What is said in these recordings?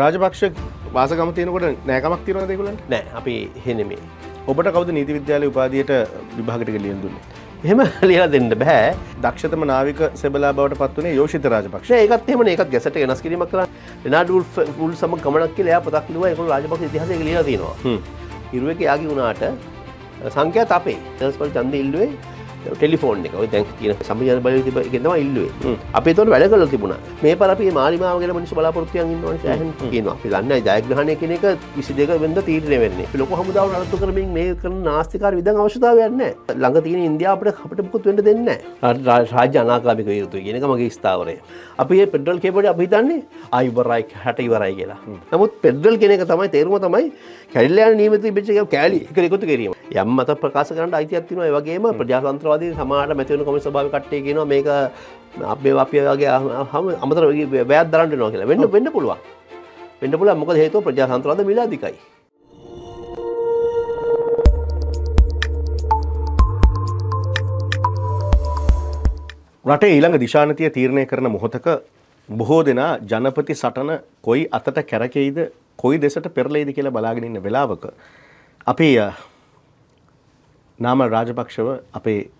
රාජපක්ෂ වාසකම තියනකොට නෑකමක් තිරන දෙකුලන් නෑ අපි හෙනෙමේ ඔබට කවද නීති විද්‍යාල උපාදියට විභාගට ලියන් දුන්න? එහෙම ලියලා දෙන්න බෑ. දක්ෂතම නාවික සෙබලා බවට පත්වනේ යෝෂිත රාජපක්ෂ. ක්ෂ ඒකත් එම ඒකත් ගැසට වෙනස් කිරීමක් කර නාඩුල් ුල් සම ගමනක් කියලා පතක් ලිව එක රාජපක් ඉතිහස ලිය තියෙනවා. ඉරුවක යාගි වුණාට සංකයත් අපේ. තස්පල් චන්ද ඉල්ලුවේ ටෙලිෆෝන් එක. දැන් කියන සමජන බල ගෙතම ඉල්ලුවේ. අපේ තොට වැඩ කල තිබුණ. මේ පරපේ මාරිමාවගෙන මනිස් බලාපොරත්තියන් ඉන්නවන සෑහන් කියනවා. දන්න ජයග්‍රහණය කෙන එක විසි දෙක වෙද තීරණය වෙන්නේ. ලොක හමුදාව නත්තු කරමින් මේ කරන නාස්තිකාර විද අවශ්‍යතාවයන්න ළඟ තියෙන ඉන්දියාවට අපට මුකුත් වෙන්න දෙන්න රාජ්‍ය අනාකාමික යුතු කියනක මගේ ස්ථාවරය. අපි පෙඩල් කෙපට අපි දන්නේ අයිවරයි හැට ඉවරයි කියලා. නමුත් පෙඩල් කෙනෙක තමයි තේරුම තමයි කැල්ලයන නීමති බිච්චක කෑලි. එක එකතු කිරීම. යම් මත ප්‍රකාශ කරට අයිතියත්තින වගේම ප්‍රජාතන්ත්‍රවාදී සමාට මැතිවන කොම සභාව කට්ටේ කියන මේක අපේ අපිය වගේ හම අමතර වැෑත් දරන්න නවා කියලා. වෙන්න වෙන්න පුළුවන්. වෙන්න පුල මොක හේතු ප්‍රජාතන්ත්‍රවාද මිලාදිකයි. රටේ ඊළඟ දිශානතිය තීරණය කරන මොහොතක බොහෝ දෙනා ජනපති සටන කොයි අතට කැරකෙයිද කොයි දෙසට පෙරලෙයිද කියලා බලාගෙනන්න වෙලාවක අපි නාම රාජපක්ෂව අපේ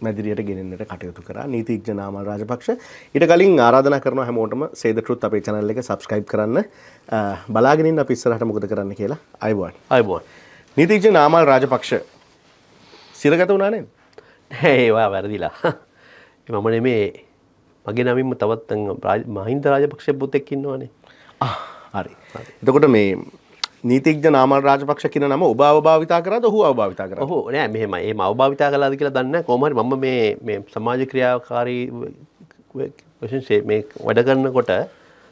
මැදිරියට ගෙනන්නට කටයුතු කර. නීතිීක්ජ නාම රාජපක්ෂ. ඉට කලින් ආරාධන කරන හැමෝටම සේදටරුත් අපේ චනල්ල එක සබස්ක්‍රයිබ් කරන්න බලාගෙනින් අපිස්සරහට මොකද කරන්න කියලා අයිබෝන් අයිබෝන් නීතිීක්ජ නාමල් රාජපක්ෂ. සිරගත වනානෙන් ඒවා වැරදිලා. මම නෙමේ. මගේ නමින්ම තවත් මහින්ත රාජපක්ෂ පුතෙක්කින්නවානේ හරි. එතකොට මේ නීතික්ද නාමල් රාජපක්ෂ කියන නම ඔබ භාවිතා කරද හු භාවිතා කර හෝ නෑ මෙහෙම ඒ මවභාවිතා කලාද කියලා දන්න කොමරි මම මේ සමාජ ක්‍රියාකාරී වශන්සේ මේ වැඩ කරන්නකොට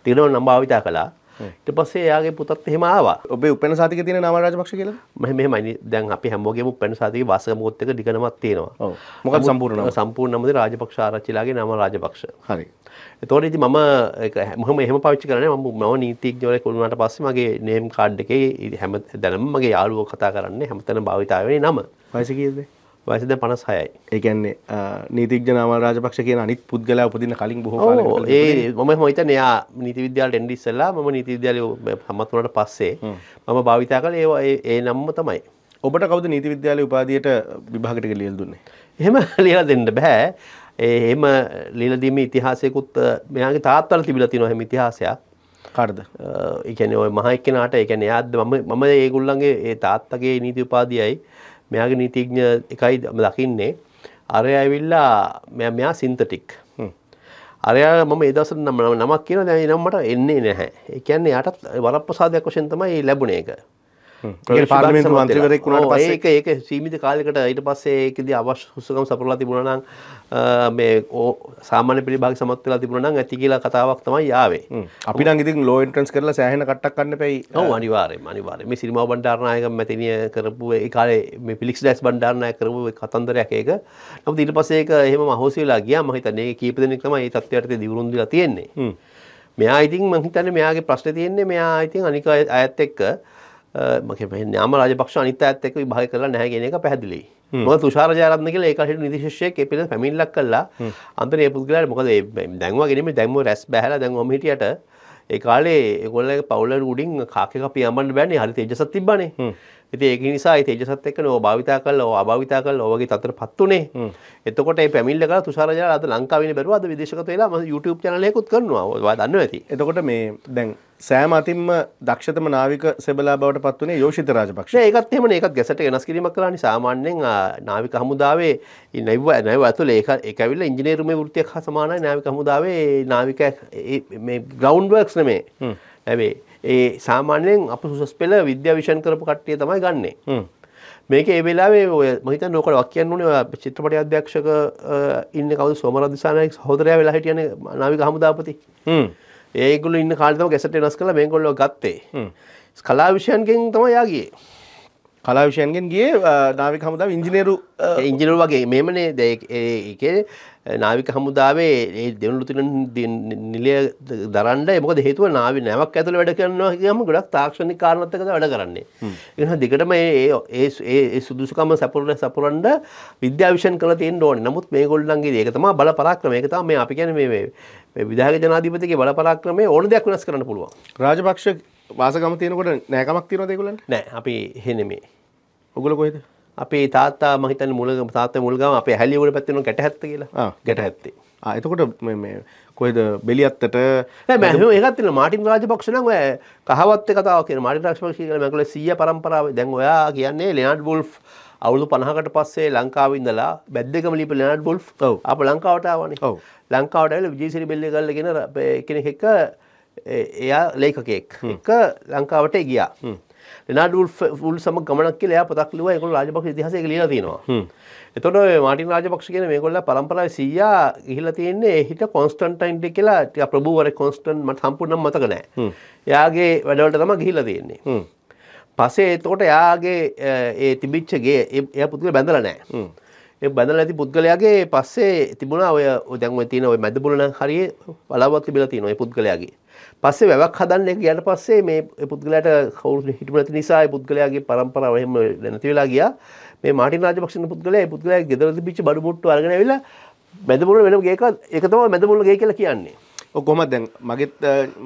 තිරව නම් භාවිතා කලා ට පස්සේ යාගේ පුතත් එහෙම ආවා. ඔබ උපෙන සාතික තියෙන නාම රාජපක්ෂ කියලා? මෙ මෙමනි දැන් අපි හැමෝගේම උපෙන සාතික වාස මොත්තක ඩිගනමත් තියෙනවා. මොක සම්පූර්ණ සම්පූර්ණමද රාජපක්ෂ ආරච්චිලාගේ නම රාජපක්ෂ. හරි. තෝර ඉති මම හම එහම පච්චි කරන ම ම නීතික්ඥවල කුණුවට පස්ස මගේ නේම් කාඩ් එක හැම දැනම මගේ යාලුව කතා කරන්නේ හැමතන භාවිතාවනේ නම. වයසකද වයසද පනස් හයයි ඒකන්නේ නීතික් නාම රාජපක්ෂ කියන අනිත් පුද්ගල උපදින කලින් බොහෝ ඒ මම හොත නයා නීති විද්‍යාල එන්ඩිස්සල්ලා ම නීති විද්‍යාල හමත්වනට පස්සේ මම භාවිතා කල ඒවා ඒ නම්ම තමයි. ඔබට කවද නීති විද්‍යාල උපාදියට විභාගට ලියල් දුන්නේ? එහෙම ලියලා දෙන්න බෑ. එහෙම ලීලදීම ඉතිහාසයකුත් මෙයාගේ තාත්තල තිබිල තින හැම ඉතිහාසයක්. කාර්ද එකන ඔය මහක්කනට එකන යාද මම මම ඒගුල්ලන්ගේ ඒ තාත්තගේ නීති උපාදියයි මෙයාගේ නීතිඥ එකයි දකින්නේ. අරය ඇවිල්ලා මෙ මෙයා සින්තටික්. අරය මම ඒදසට නම නමක් කියන දැ නම්මට එන්නේ නැහැ. එකන්නේ යටත් වරප්‍රසාදයක් වශයෙන් තමයි ලැබුණ එක ඒක ඒක සීමිත කාලයකට ඊට පස්සේ ඒකදී අවශ්‍ය හුස්කම් සපුරලා තිබුණා නම් මේ සාමාන්‍ය පිළිභාග සමත් වෙලා තිබුණා නම් ඇති කියලා කතාවක් තමයි ආවේ. අපි නම් ඉතින් ලෝ එන්ට්‍රන්ස් කරලා සෑහෙන කට්ටක් ගන්න එපැයි. ඔව් අනිවාර්යයෙන්ම අනිවාර්යයෙන්. මේ සිරිමාව බණ්ඩාරනායක මැතිනිය කරපු ඒ කාලේ මේ ෆිලික්ස් ඩැස් බණ්ඩාරනායක කරපු කතන්දරයක් ඒක. නමුත් ඊට පස්සේ ඒක එහෙම මහෝසි වෙලා ගියා. මම හිතන්නේ ඒ කීප දෙනෙක් තමයි මේ තත්ත්වයට දිවුරුම් දීලා තියෙන්නේ. මෙයා ඉතින් මම හිතන්නේ මෙයාගේ ප්‍රශ්නේ තියෙන්නේ මෙයා ඉතින් අනික අයත් එක්ක මගේ නාම රාජපක්ෂ අනිත් ඇත් එක්ක විභාග කරලා නැහැ කියන එක පැහැදිලි. මොකද තුෂාර ජයරත්න කියලා ඒ කටට නිදි ශිෂ්‍යයෙක් ඒ පිළිබඳ පැමිණිල්ලක් කළා. අන්තරේ ඒ පුද්ගලයාට මොකද දැන්වා ගෙනීම දැන්ව රැස් බහැලා දැන් ඔම හිටියට ඒ කාලේ ඒගොල්ලන්ගේ පවුල උඩින් කාකේ කපි යඹන්න බෑනේ හරි තේජසක් තිබ්බනේ. ඉතින් ඒක නිසා තේජසත් එක්ක නෝ භාවිතා කළා ඕ අභාවිතා කළා ඔයගේ තතර පත් උනේ. එතකොට මේ තුෂාර ජයරත්න අද ලංකාවේ ඉන්නේ බැරුව අද විදේශගත වෙලා මම YouTube එකකුත් කරනවා. ඔයා දන්නවා ඇති. එතකොට මේ දැන් සෑම අතින්ම දක්ෂතම නාවික සෙබලා බවට පත් වනේ යෝෂිත රාජපක්ෂ. ඒකත් එම ඒකත් ගැසට වෙනස් කිරීමක් කරනි සාමාන්‍යෙන් නාවික හමුදාවේ නැව නැව ඇතුල ඒක එකවිල්ල ඉංජිනේරුම වෘතියක් හ සමානයි. නාවික හමුදාවේ නාවික ග්‍රවන්් වර්ක්ස් නෙමේ. ඇවේ ඒ සාමාන්‍යයෙන් අප සුසස් පෙළ විද්‍යා විෂන් කරපු කට්ටිය තමයි ගන්නේ. මේක ඒ වෙලාවේ ඔය මහිත නොකට වක් කියන්න ඕනේ චිත්‍රපට අධ්‍යක්ෂක ඉන්න කවු සෝමරදිසානයක් හෝදරය වෙලා හිටියන නාවික හමුදාපති. ඒගුල ඉන්න කාලතම ගැසට වෙනස් කළ මේගොල්ලො ගත්තේ. කලා විෂයන්ගෙන් තම යාගේ කලා විෂයන්ගෙන් ගිය නාවික හමුදාව ඉංජිනේරු ඉංජිනරු වගේ මෙමනේ ඒ නාවික හමුදාවේ ඒ දෙවුණු තින නිලිය දරන්ඩ මොක හේතුව? නාව නැවක් ඇතුළ වැඩ කරනවා කියම ගොඩක් තාක්ෂණි කාරණත්තකද වැඩ කරන්නේ. එහ දිගටම ඒ ඒ සුදුසුකම සැපුරට සපුරන්ඩ විද්‍යාවිෂන් කළ තියෙන් ඕන. නමුත් මේ ගොල්ලන්ගේ ඒකතම බල පරක්‍රම එකතම මේ අපි කැන මේ විදාග ජනාධිපතිගේ බල පරක්‍රමේ ඕන දෙයක් වෙනස් කරන්න පුළුවන්. රාජපක්ෂ වාසකම තියෙනකොට නෑකමක් තියෙන දෙකුලන්ට නෑ අපි හෙනෙමේ ඔගුල කොහෙද? අපේ තාත්තා මහිතන මුල තාත්ත මුල්ගම අප හැලිවල පැත්තින ගැට හැත්ත කියලා. ආ. ගැට ඇත්තේ ආ, එතකොට මේ- මේ කොයිද බෙලියත්තට? මැහම ඒකත්තින මාටින් රාජපක්ෂන ඔය කහවත් කතාව කියන මටි රක්ෂපක්ෂ කල මැකල සිය පරම්පරාව. දැන් ඔයා කියන්නේ ලෙනඩ් බොල්් අවුදු පනහකට පස්සේ ලංකාවින්දලා බැද්දකම ලිප ලෙනඩ් බොල්්. අප ලංකාවටාවන. ලංකාවට විජේසිරි බෙල්ල කල්ලගෙන කෙනෙ එක එයා ලේකකෙක් එක ලංකාවට ගියා. ලෙනඩුල් ෆුල් සම ගමනක් කියලා පතක්ලුව එක රාජපක්ෂ ඉතිහස ලිය තියෙනවා. එතොට මාටින් රාජපක්ෂ කියන මේ කොල්ල පරම්පරයි සීයා ගිහිල තියෙන්නේ හිට කොන්ස්ටන්ටයින්ට කියලා ටික ප්‍රභූවර කොන්ස්ටන් මට සම්පූර්ණ මතක නෑ. යාගේ වැඩවලට තම ගිහිල තියෙන්නේ. පසේ එතකොට යාගේ ඒ තිබිච්චගේ එය පුතුල බැඳල නෑ. ඒ බැඳල ඇති පුද්ගලයාගේ පස්සේ තිබුණා ඔය දැන්ව තින ඔය මැදබුලන හරිය වලවත් තිබිල තින ඔය පුද්ගලයාගේ පස්සේ වැවක් හදන්න එක යට පස්සේ මේ පුද්ගලට කවුරු හිටමති නිසා ඒ පුද්ගලයාගේ පරම්පරාව එහෙම නැති වෙලා ගියා. මේ මාටින් රාජපක්ෂ පුද්ගලයා ඒ පුද්ගලයා ගෙදර තිබිච්ච බඩු මුට්ටු අරගෙන ඇවිල්ලා මැදබුල වෙන ගේක ඒක තමයි මැදබුල ගේ කියලා කියන්නේ. කොම දැන්? මගෙත්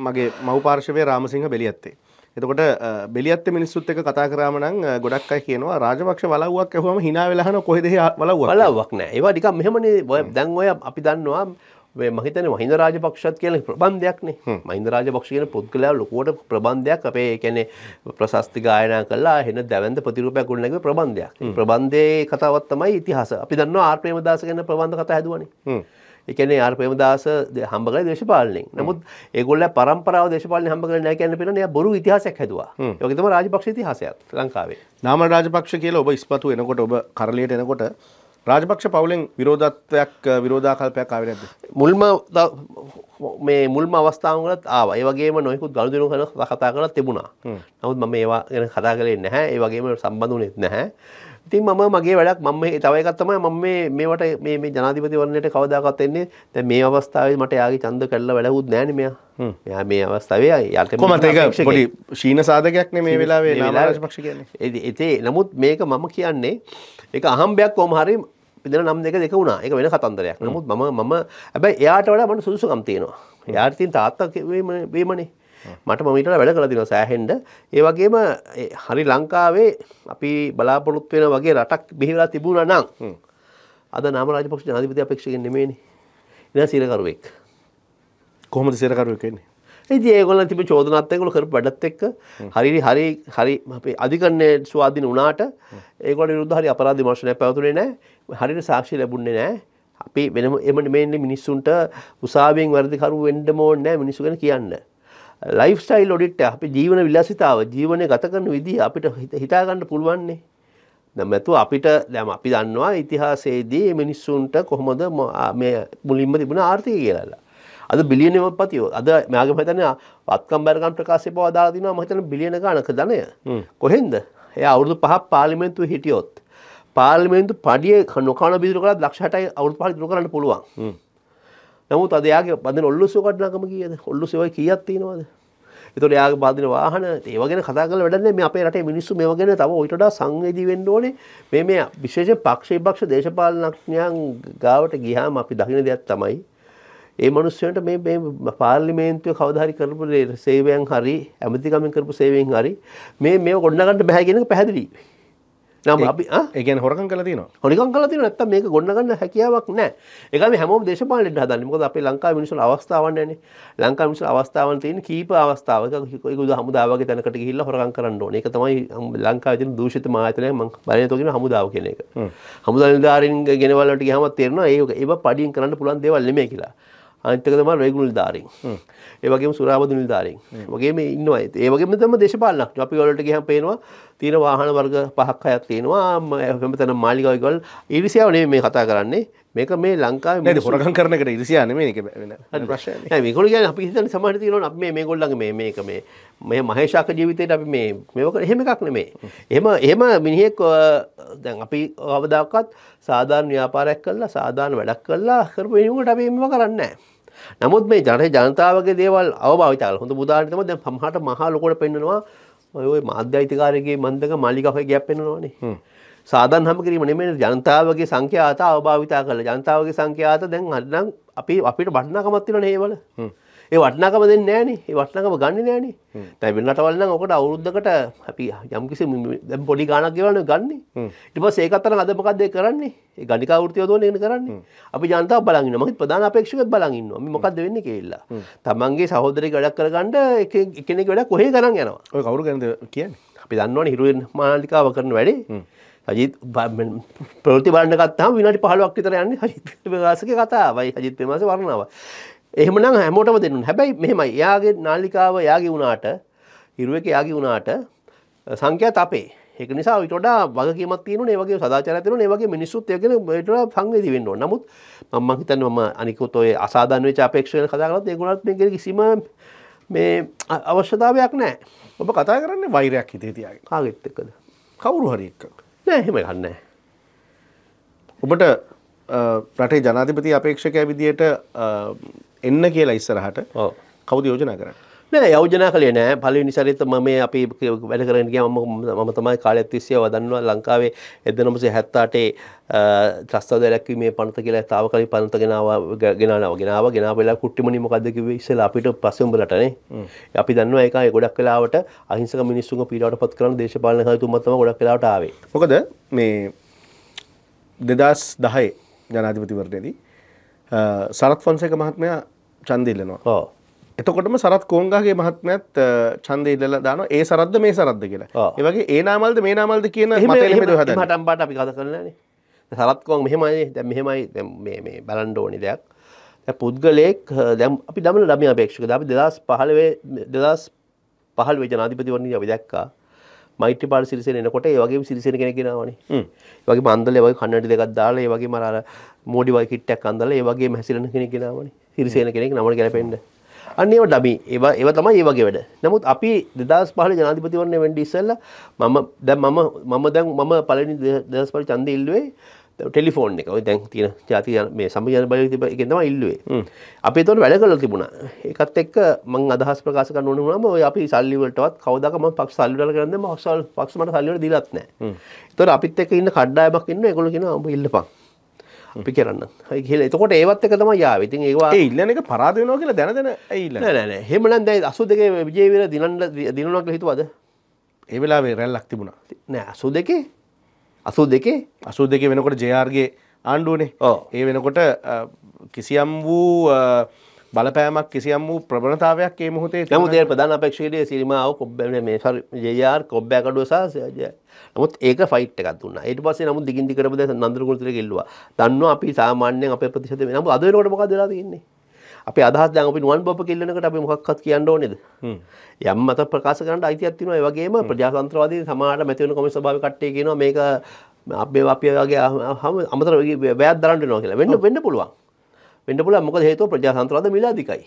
මගේ මව් පාර්ශවය රාමසිංහ බෙලියත්තේ. එතකොට අ, බෙලියත්ත මිනිස්සුත් එක කතා කරාමනං අ, ගොඩක් අයි කියනවා රාජපක්ෂ වලව්වක් ඇහම හිනා වෙලහන කොහෙද වලව්වක් වලවක් නෑ. ඒවා ටිකක් මෙහෙමනේ. දැන් ඔය අපි දන්නවා මහිතන මහින්ද රාජපක්ෂත් කියන ප්‍රබන්ධයක්නේ මහින්ද රාජපක්ෂ කියන පුද්ගලයා ලොකුවට ප්‍රබන්ධයක්. අපේ කියන්නේ ප්‍රශස්ති ගායනා කළා හෙන දැවන්ත ප්‍රතිරූපයක් ගොඩනැගුවේ ප්‍රබන්ධයක්. ප්‍රබන්ධයේ කතාවක් තමයි ඉතිහාස. අපි දන්නවා ආර් ප්‍රේමදාස ගැන ප්‍රබන්ධ කතා හැදුවනේ. ඒ කියන්නේ ආර් ප්‍රේමදාස ද- හම්බ කරේ දේශපාලනයෙන් නමුත් ඒගොල්ලෝ පරම්පරාව දේශපාලනයෙන් හම්බ කරේ නැහැ කියන්න එයා බොරු ඉතිහාසයක් හැදුවා. තමයි රාජපක්ෂ ඉතිහාසයක් ලංකාවේ. නාම රාජපක්ෂ කියල ඔබ ස්පතු එනකොට ඔබ කරලියට එනකොට රාජපක්ෂ පවුලෙන් විරෝධත්වයක් විරෝධාකල්පයක් ආවෙනද මුල්ම ද- මේ මුල්ම අවස්ථාවලත් ආව. ඒ වගේම නොයකුත් ගණුදනු කන කතා කරත් තිබුණා. නමුත් මම ඒවා ගැන කතා කලේ නැහැ. ඒ වගේම සම්බඳුනෙත් නැහැ. ඉතින් මම මගේ වැඩක් මම මේ තව එකක් තමයි මම මේ මේවට මේ මේ ජනාධිපතිවරණයට කවදාකවත් එන්නේ දැන් මේ අවස්ථාවේ මට යාගේ ඡන්ද කළා වැඩකුත් නැහැ නේ මෙයා. මෙයා මේ අවස්ථාවේ යට කොමත් ඒක පොඩි ශීන සාධකයක්න මේ වෙලාවේ නාම රාජපක්ෂ කියන්නේ? එතේ නමුත් මේක මම කියන්නේ එක අහම්බයක් කොම හරි පිදෙන නම් දෙක දෙක වුණා. එක වෙන කතන්දරයක්. නමුත් මම මම හැබැයි එයාට වඩා මට සුදුසුකම් තියෙනවා. එයාට තියෙන තාත්තා වීම- වීමනේ. මට මම ඊට වඩා කළා තියෙනවා සෑහෙන්න. ඒ වගේම හරි ලංකාවේ අපි බලාපොරොත්තු වෙන වගේ රටක් බිහිවලා තිබුණා නම් අද නාම රාජපක්ෂ ජනාධිපති අපේක්ෂකෙන් නෙමෙයිනේ ඉතින් සිරකරුවෙක්. කොහොමද සිරකරුව ඉතින් ඒගොල්ලන් තිබෙ චෝදනාත් එක්කල කරපු වැඩත් එක්ක හරි හරි හරි අපේ අධිකරණයේ ස්වාධීන වුණාට ඒගොල්ලෝ විරුද්ධ හරි අපරාධ විමර්ශනයක් පැවතුනේ නැහැ හරියට සාක්ෂි ලැබුණේ නැහැ අපි වෙනම එම නෙමෙයි මිනිස්සුන්ට උසාවියෙන් වැරදිකරු වෙන්න ඕනේ නැහැ මිනිස්සු ගැන කියන්න. ලයිෆ් ස්ටයිල් ඔඩිට් අපි ජීවන විලාසිතාව ජීවනය ගත කරන විදිහ අපිට හිත- හිතා ගන්න පුළුවන්නේ. නැමැතු අපිට දැම අපි දන්නවා ඉතිහාසේදී මිනිස්සුන්ට කොහොමද මුලින්ම තිබුණ ආර්ථික කියලාලා අද බිලියන පතියෝ. අද මයාග මතන පත්කම් බැරගම් ප්‍රකාශය පව දාදිනවා මහිතන බිලියන ගානක ධනය. කොහෙන්ද? එය අවුරුදු පහ පාලිමෙන්තු හිටියොත්. පාලිමෙන්තු පඩිය නොකාන බිදුර කරත් ලක්ෂටයි අවුරු පහි දුර කරන්න පුළුවන්. නමුත් අදයාගේ බඳ ඔල්ලු සෝකටනකම කියද? ඔල්ලු සවයි කියත් තියෙනවාද? එතොට යාගේ බාධන වාහන ඒවගෙන කතා කල වැඩන්න මේ අපේ රටේ මිනිස්සු මේ වගෙන තම ඔයිටඩ සංවේදී වෙන්න ඕනේ. මේ මේ විශේෂ පක්ෂේ පක්ෂ දේශපාලනඥයන් ගාවට ගිහාම අපි දකින දෙයක් තමයි ඒ මනුස්්‍යයට මේ මේ පාර්ලිමේන්තුව කවධහරි කරපු සේවයන් හරි ඇමතිකමින් කරපු සේවෙන් හරි මේ මේ ගොඩනගට බැහැගෙන පැහැදිලි නම් අපි? ඒගැන හොරකන් කල තිනවා හොනිකන් කල තින නැත්නම් මේක ගොඩනගන්න හැකියාවක් නැහැ. ඒක මේ හැමෝම දේශපාලනයට හදන්නේ. මොකද අපේ ලංකාවේ මිනිස්සුන්ට අවස්ථාවක් නැහැනේ. ලංකාවේ මිනිස්සුන්ට අවස්ථාවන් තියෙන කීප අවස්ථාවක ඒක උදා හමුදාව වගේ තැනකට ගිහිල්ලා හොරකම් කරන්න ඕනේ. ඒක තමයි ලංකාවේ දූෂිත මායතනය මම බලන්නේ තෝගෙන හමුදාව කියන එක. හමුදා නිලධාරීන් ගෙනවල වලට ගියාම තේරෙනවා ඒක ඒව පඩියෙන් කරන්න පුළුවන් දේවල් නෙමෙයි කියලා. අනිත් එක තමයි රෙගුලර් නිලධාරීන්. ඒ වගේම සුරාබදු නිලධාරීන්. වගේම ඉන්නවා. ඒ වගේම තමයි දේශපාලනඥයෝ. අපි වලට ගියාම පේනවා තියෙන වාහන වර්ග පහක් හයක් තියෙනවා. හැමතැන මාලිගාව වල ඊර්ෂ්‍යාව නෙමෙයි මේ කතා කරන්නේ. මේක මේ මිනිස්සු- හොරකන් කරනකට ඉරිසියා නෙමේ එක වෙන ප්‍රශ්න නෑ මේගොල්ලෝ කියන්නේ අපි හිතන්නේ සමහර තියෙනවා අපි මේ මේගොල්ලන්ගේ මේ මේක මේ මේ මහේශාක ජීවිතේට අපි මේ මේක එහෙම එකක් නෙමෙයි. එහෙම එහෙම මිනිහෙක් දැන් අපි අවදාකත් සාධාරණ ව්‍යාපාරයක් කළා සාධාරණ වැඩක් කළා කරපු වෙනුවට අපි මේව කරන්නේ. නමුත් මේ ජන ජනතාවගේ දේවල් අවභාවිත කරලා හොඳ උදාහරණ තමයි දැන් සමහරට මහා ලොකෝට පෙන්නනවා. ඔය ඔය මාධ්‍ය අයිතිකාරයේ මන්දක මාලිගාවේ ගෑප් පෙන්නනවානේ. සාධාරණ හැම කිරීම නෙමෙයි ජනතාවගේ සංඛ්‍යාත අවභාවිතා කරලා ජනතාවගේ සංඛ්‍යාත දැන් අදනම් අපි අපිට වටිනාකමක් තියෙනනේ ඒවල. ඒ වටනකම දෙන්න නෑන ඒ වටනකම ගන්න නෑන තැබෙනට වලන්න ඔකට අවුරුද්ධකට අපි යම්කිසි දැම් පොඩි ගානක් ගෙවන ගන්න. ඉට ඒකත්තර අදමකක්දේ කරන්නේ? ගනික ෘතිය දෝන න කරන්නේ. අපි ජනතාව බලන්න මත් ප්‍රධාන අපේක්ෂක බලන්න මොකක්ද වෙන්න කියලා. තමන්ගේ සහෝදරය ගඩක් කරගන්නඩ එකනෙ වැඩ කොහේ කරන්න යනවා? ඔය කවුරු ගැනද කියන්නේ? අපි දන්නවන හිරුවෙන් මාලිකාව කරන වැඩේ. හජිත් ප්‍රෘති බණ්ඩකත්තාම විනාට පහලක් විතර යන්න හජිත ගාසක කතාවයි. හජිත් පෙමස වරණාව එහෙමනම් හැමෝටම දෙන්න හැබැයි මෙහෙමයි යාගේ නාලිකාව යාගේ වුණාට හිරුව එක යාගේ වුණාට සංඛ්‍යාත අපේ ඒක නිසා විටඩා වගකීමත් තියෙන ඒවගේ සදාචරතන ඒවගේ මිනිස්සුත් යගෙන ට සංවේදී වෙන්න ඕන. නමුත් මම හිතන්නේ මම අනිකුත් ඔය අසාධාරණ වෙච්ච අපේක්ෂාවෙන් කතා කරලා ඒගොල්ලන්ත් මේක කිසිම මේ අවශ්‍යතාවයක් නැහැ. ඔබ කතා කරන්නේ වෛරයක් හිතේ තියාගෙන කාගෙත් එක්කද? කවුරු හරි එක්ක නෑ එහෙම ගන්න නැහැ. ඔබට රටේ ජනාධිපති අපේක්ෂකය විදියට එන්න කියලා ඉස්සරහට. කවුද යෝජනා කරන්න? නෑ යෝජනා කළේ නෑ. පළවෙනි සැරේත් මම අපි වැඩ කරගෙන ගියා මම මම තමයි කාලයක් තිස්සේ වදන්නවා ලංකාවේ 1978 ත්‍රස්තවාද දැක්වීමේ පනත කියලා තාවකාලික පනත ගෙනාවා ගෙනාවා ගෙනාවා. ගෙනාව වෙලා කුට්ටිමනි මොකද්ද කිව්වේ? ඉස්සෙල්ලා අපිට පස්සේ උඹලටනේ අපි දන්නවා ඒක ඒ ගොඩක් වෙලාවට අහිංසක මිනිස්සුන්ව පීඩාවට පත් කරන දේශපාලන කටයුතු තමයි ගොඩක් වෙලාවට ආවේ. මොකද මේ දෙදස් දහය ජනාධිපතිවරණයේදී අ, සරත් ෆොන්සේක මහත්මයා ඡන්දය ඉල්ලනවා. ඔව්. එතකොටම සරත් කෝංගගේ මහත්මයත් ඡන්දය ඉල්ලලා දානවා ඒ සරද්ද මේ සරද්ද කියලා. ඒ වගේ ඒ නාමල්ද මේ නාමල්ද කියන මතය එහෙම නෙමෙයි හදන්නේ. මටම් පාට අපි කතා කරලානේ සරත්කෝන් මෙහෙමයි දැන් මෙහෙමයි දැන් මේ මේ බලන්න ඕනි දෙයක්. දැන් පුද්ගලයෙක් දැන් අපි දමන ළමයා අපේක්ෂකද අපි 2015 2015 ජනාධිපතිවරණදී අපි දැක්කා. මෛත්‍රීපාල සිරිසේන එනකොට ඒ වගේම සිරිසේන කෙනෙක් ගෙනාවනේ. හ්ම්. ඒ වගේම අන්දලේ වගේ කන්නඩි දෙකක් දාලා ඒ වගේම අර අර මෝඩි වගේ කිට්ටයක් අන්දලා ඒ වගේම හැසිරෙන කෙනෙක් ගෙනාවනේ සිරිසේන කෙනෙක් නමට ගැලපෙන්න අන්න ඒව ඩමි ඒවා ඒව තමයි ඒ වගේ වැඩ. නමුත් අපි 2015 ජනාධිපතිවරණය වෙන්න ඉස්සෙල්ලා මම දැන් මම මම දැන් මම පළවෙනි 2015 ඡන්දය ඉල්ලුවේ ටෙලිෆෝන් එක. දැන් තියෙන ජාතික මේ සමජන බලය තිබ එකෙන් තමයි ඉල්ලුවේ. අපි ඒතකොට වැඩ කරලා තිබුණා. ඒකත් එක්ක මම අදහස් ප්‍රකාශ කරන්න ඕන වුණාම ඔය අපි සල්ලි වලටවත් කවදාක මම පක්ෂ සල්ලි වල කරන්නේ මම පක්ෂ පක්ෂ මට සල්ලි වල දීලත් නැහැ. ඒතකොට අපිත් එක්ක ඉන්න කණ්ඩායමක් ඉන්නවා ඒගොල්ලෝ කියනවා උඹ ඉල්ලපන්. අපි කරන්න. කියලා. එතකොට ඒවත් එක තමයි යාවේ. ඉතින් ඒවා ඉල්ලන එක පරාද වෙනවා කියලා දැන දැන ඇයි ඉල්ලන්නේ? නෑ නෑ නෑ. එහෙමනම් දැන් 82 විජේවීර දිනන්න දිනනවා කියලා හිතුවද? ඒ වෙලාවේ රැල්ලක් තිබුණා. නෑ 82 82 82 වෙනකොට ජයාර්ගේ ආණ්ඩුවනේ. ඒ වෙනකොට කිසියම් වූ බලපෑමක් කිසියම් වූ ප්‍රබණතාවයක් ඒ මොහොතේ නමුත් ඒ ප්‍රධාන අපේක්ෂකයේ සිරිමාව කොබ්බ මේ සර් ජේ.ආර් කොබ්බෑකඩුව සහ නමුත් ඒක ෆයිට් එකක් දුන්නා. ඊට පස්සේ නමුත් දිගින් දිගටම දැන් නන්දර කුලතිර ගෙල්ලුවා. දන්නවා අපි සාමාන්‍යයෙන් අපේ ප්‍රතිශත වෙන. නමුත් අද වෙනකොට මොකද වෙලා තියෙන්නේ? අපි අදහස් දැන් අපි නුවන් බොප්ප කිල්ලනකට අපි මොකක්වත් කියන්න ඕනේද? යම් මත ප්‍රකාශ කරන්න අයිතියක් තියෙනවා. ඒ වගේම ප්‍රජාතන්ත්‍රවාදී සමාජයට මැති වෙන කොමිස් සභාවේ කට්ටිය කියනවා මේක අපේ අපි වගේ අමතර වැයක් දරන්න වෙනවා කියලා. වෙන්න වෙන්න පුළුවන්. වෙන්න පුළුවන් මොකද හේතුව ප්‍රජාතන්ත්‍රවාද මිලාදිකයි.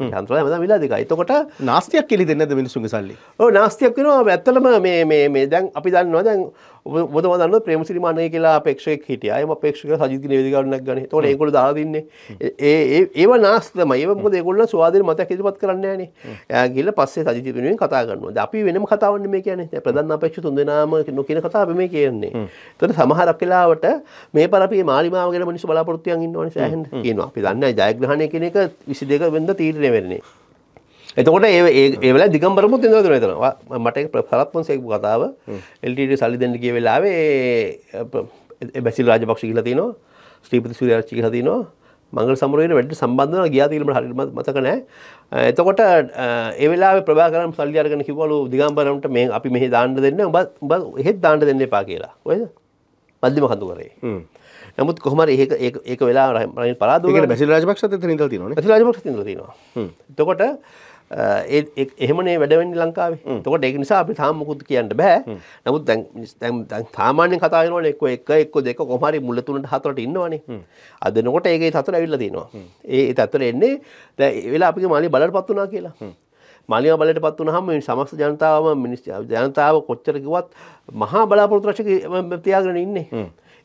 ප්‍රජාතන්ත්‍රවාද මත මිලාදිකයි. එතකොට නාස්තියක් කෙලි දෙන්නද මිනිසුන්ගේ සල්ලි. ඔව් නාස්තියක් වෙනවා ඇත්තටම මේ මේ මේ දැන් අපි දන්නවා දැන් ඔබ දන්නවා ප්‍රේමසිරි මානය කියලා අපේක්ෂකෙක් හිටියා. ඒම අපේක්ෂක සජිත් නිවේදිකාවක් ගන්න. ඒතකොට ඒගොල්ලෝ දාලා දින්නේ. ඒ ඒව නාස්ති තමයි. ඒව මොකද ඒගොල්ලෝ ස්වාධීන මතයක් ඉදිරිපත් කරන්නේ. එයා ගිහලා පස්සේ සජිත් වෙනුවෙන් කතා කරනවා. දැන් අපි වෙනම කතාවක් නෙමෙයි කියන්නේ. දැන් ප්‍රධාන අපේක්ෂක තුන් දෙනාම නොකියන කතාව මේ කියන්නේ. ඒතකොට සමහරක් වෙලාවට මේ පාර අපි මේ මාලිමාව ගැන මිනිස්සු බලාපොරොත්තු වෙන ඉන්නවනේ සෑහෙන්න කියනවා. අපි දන්නේ ජයග්‍රහණය කියන එක 22 වෙනිදා තීරණය වෙන්නේ. එතකොට ඒ ඒවල දිගම්බරමුත් ඉඳ තුන එතන. මට පරත්මන්සෙක් කතාව. එල්ට සල්ලි දෙන්න කිය වෙලාවේ බැසිල් රාජපක්ෂ කියල තිනවා ස්ත්‍රීපති සුරයාච්චි කියල තිනවා මංගල සමරුවෙන වැඩ සම්බන්ධන ගියාතිීම හරි මතක නෑ එතකොට ඒවෙලා ප්‍රභාකරම් සල්ලියර්ගන කිවලු දිගම්බරමට මේ අපි මෙහි දාන්න දෙන්න බ එහෙත් දාන්න දෙන්න එපා කියලා. ඔයද මධ්‍යම කඳු කරේ නමුත් කොහමර ඒ ඒක වෙලා රහින් පරාද ඒකට බැසිල් රාජපක්ෂත් එතන ඉඳලා තියෙනවනේ. ඇති රාජපක්ෂ තිඳලා තියෙනවා. එතකොට ඒ ඒ- එහෙමනේ වැඩ වෙන්නේ ලංකාවේ. එතකොට ඒක නිසා අපි තාම මොකුත් කියන්න බෑ. නමුත් දැන් සාමාන්‍යයෙන් කතා කරනවනේ එක්ක එක එක්ක දෙක කොහොම හරි මුල තුනට හතරට ඉන්නවනේ. අද වෙනකොට ඒකේ හතර ඇවිල්ලා තියෙනවා. ඒ ඒ හතර එන්නේ දැන් ඒ වෙලාව අපිගේ මාළිය බලටපත් වුණා කියලා. මාලියා බලයට පත් වුණාම මේ සමස්ත ජනතාවම මිනිස් ජනතාව කොච්චර කිව්වත් මහා බලාපොරොත්තු රැසක තියාගෙන ඉන්නේ.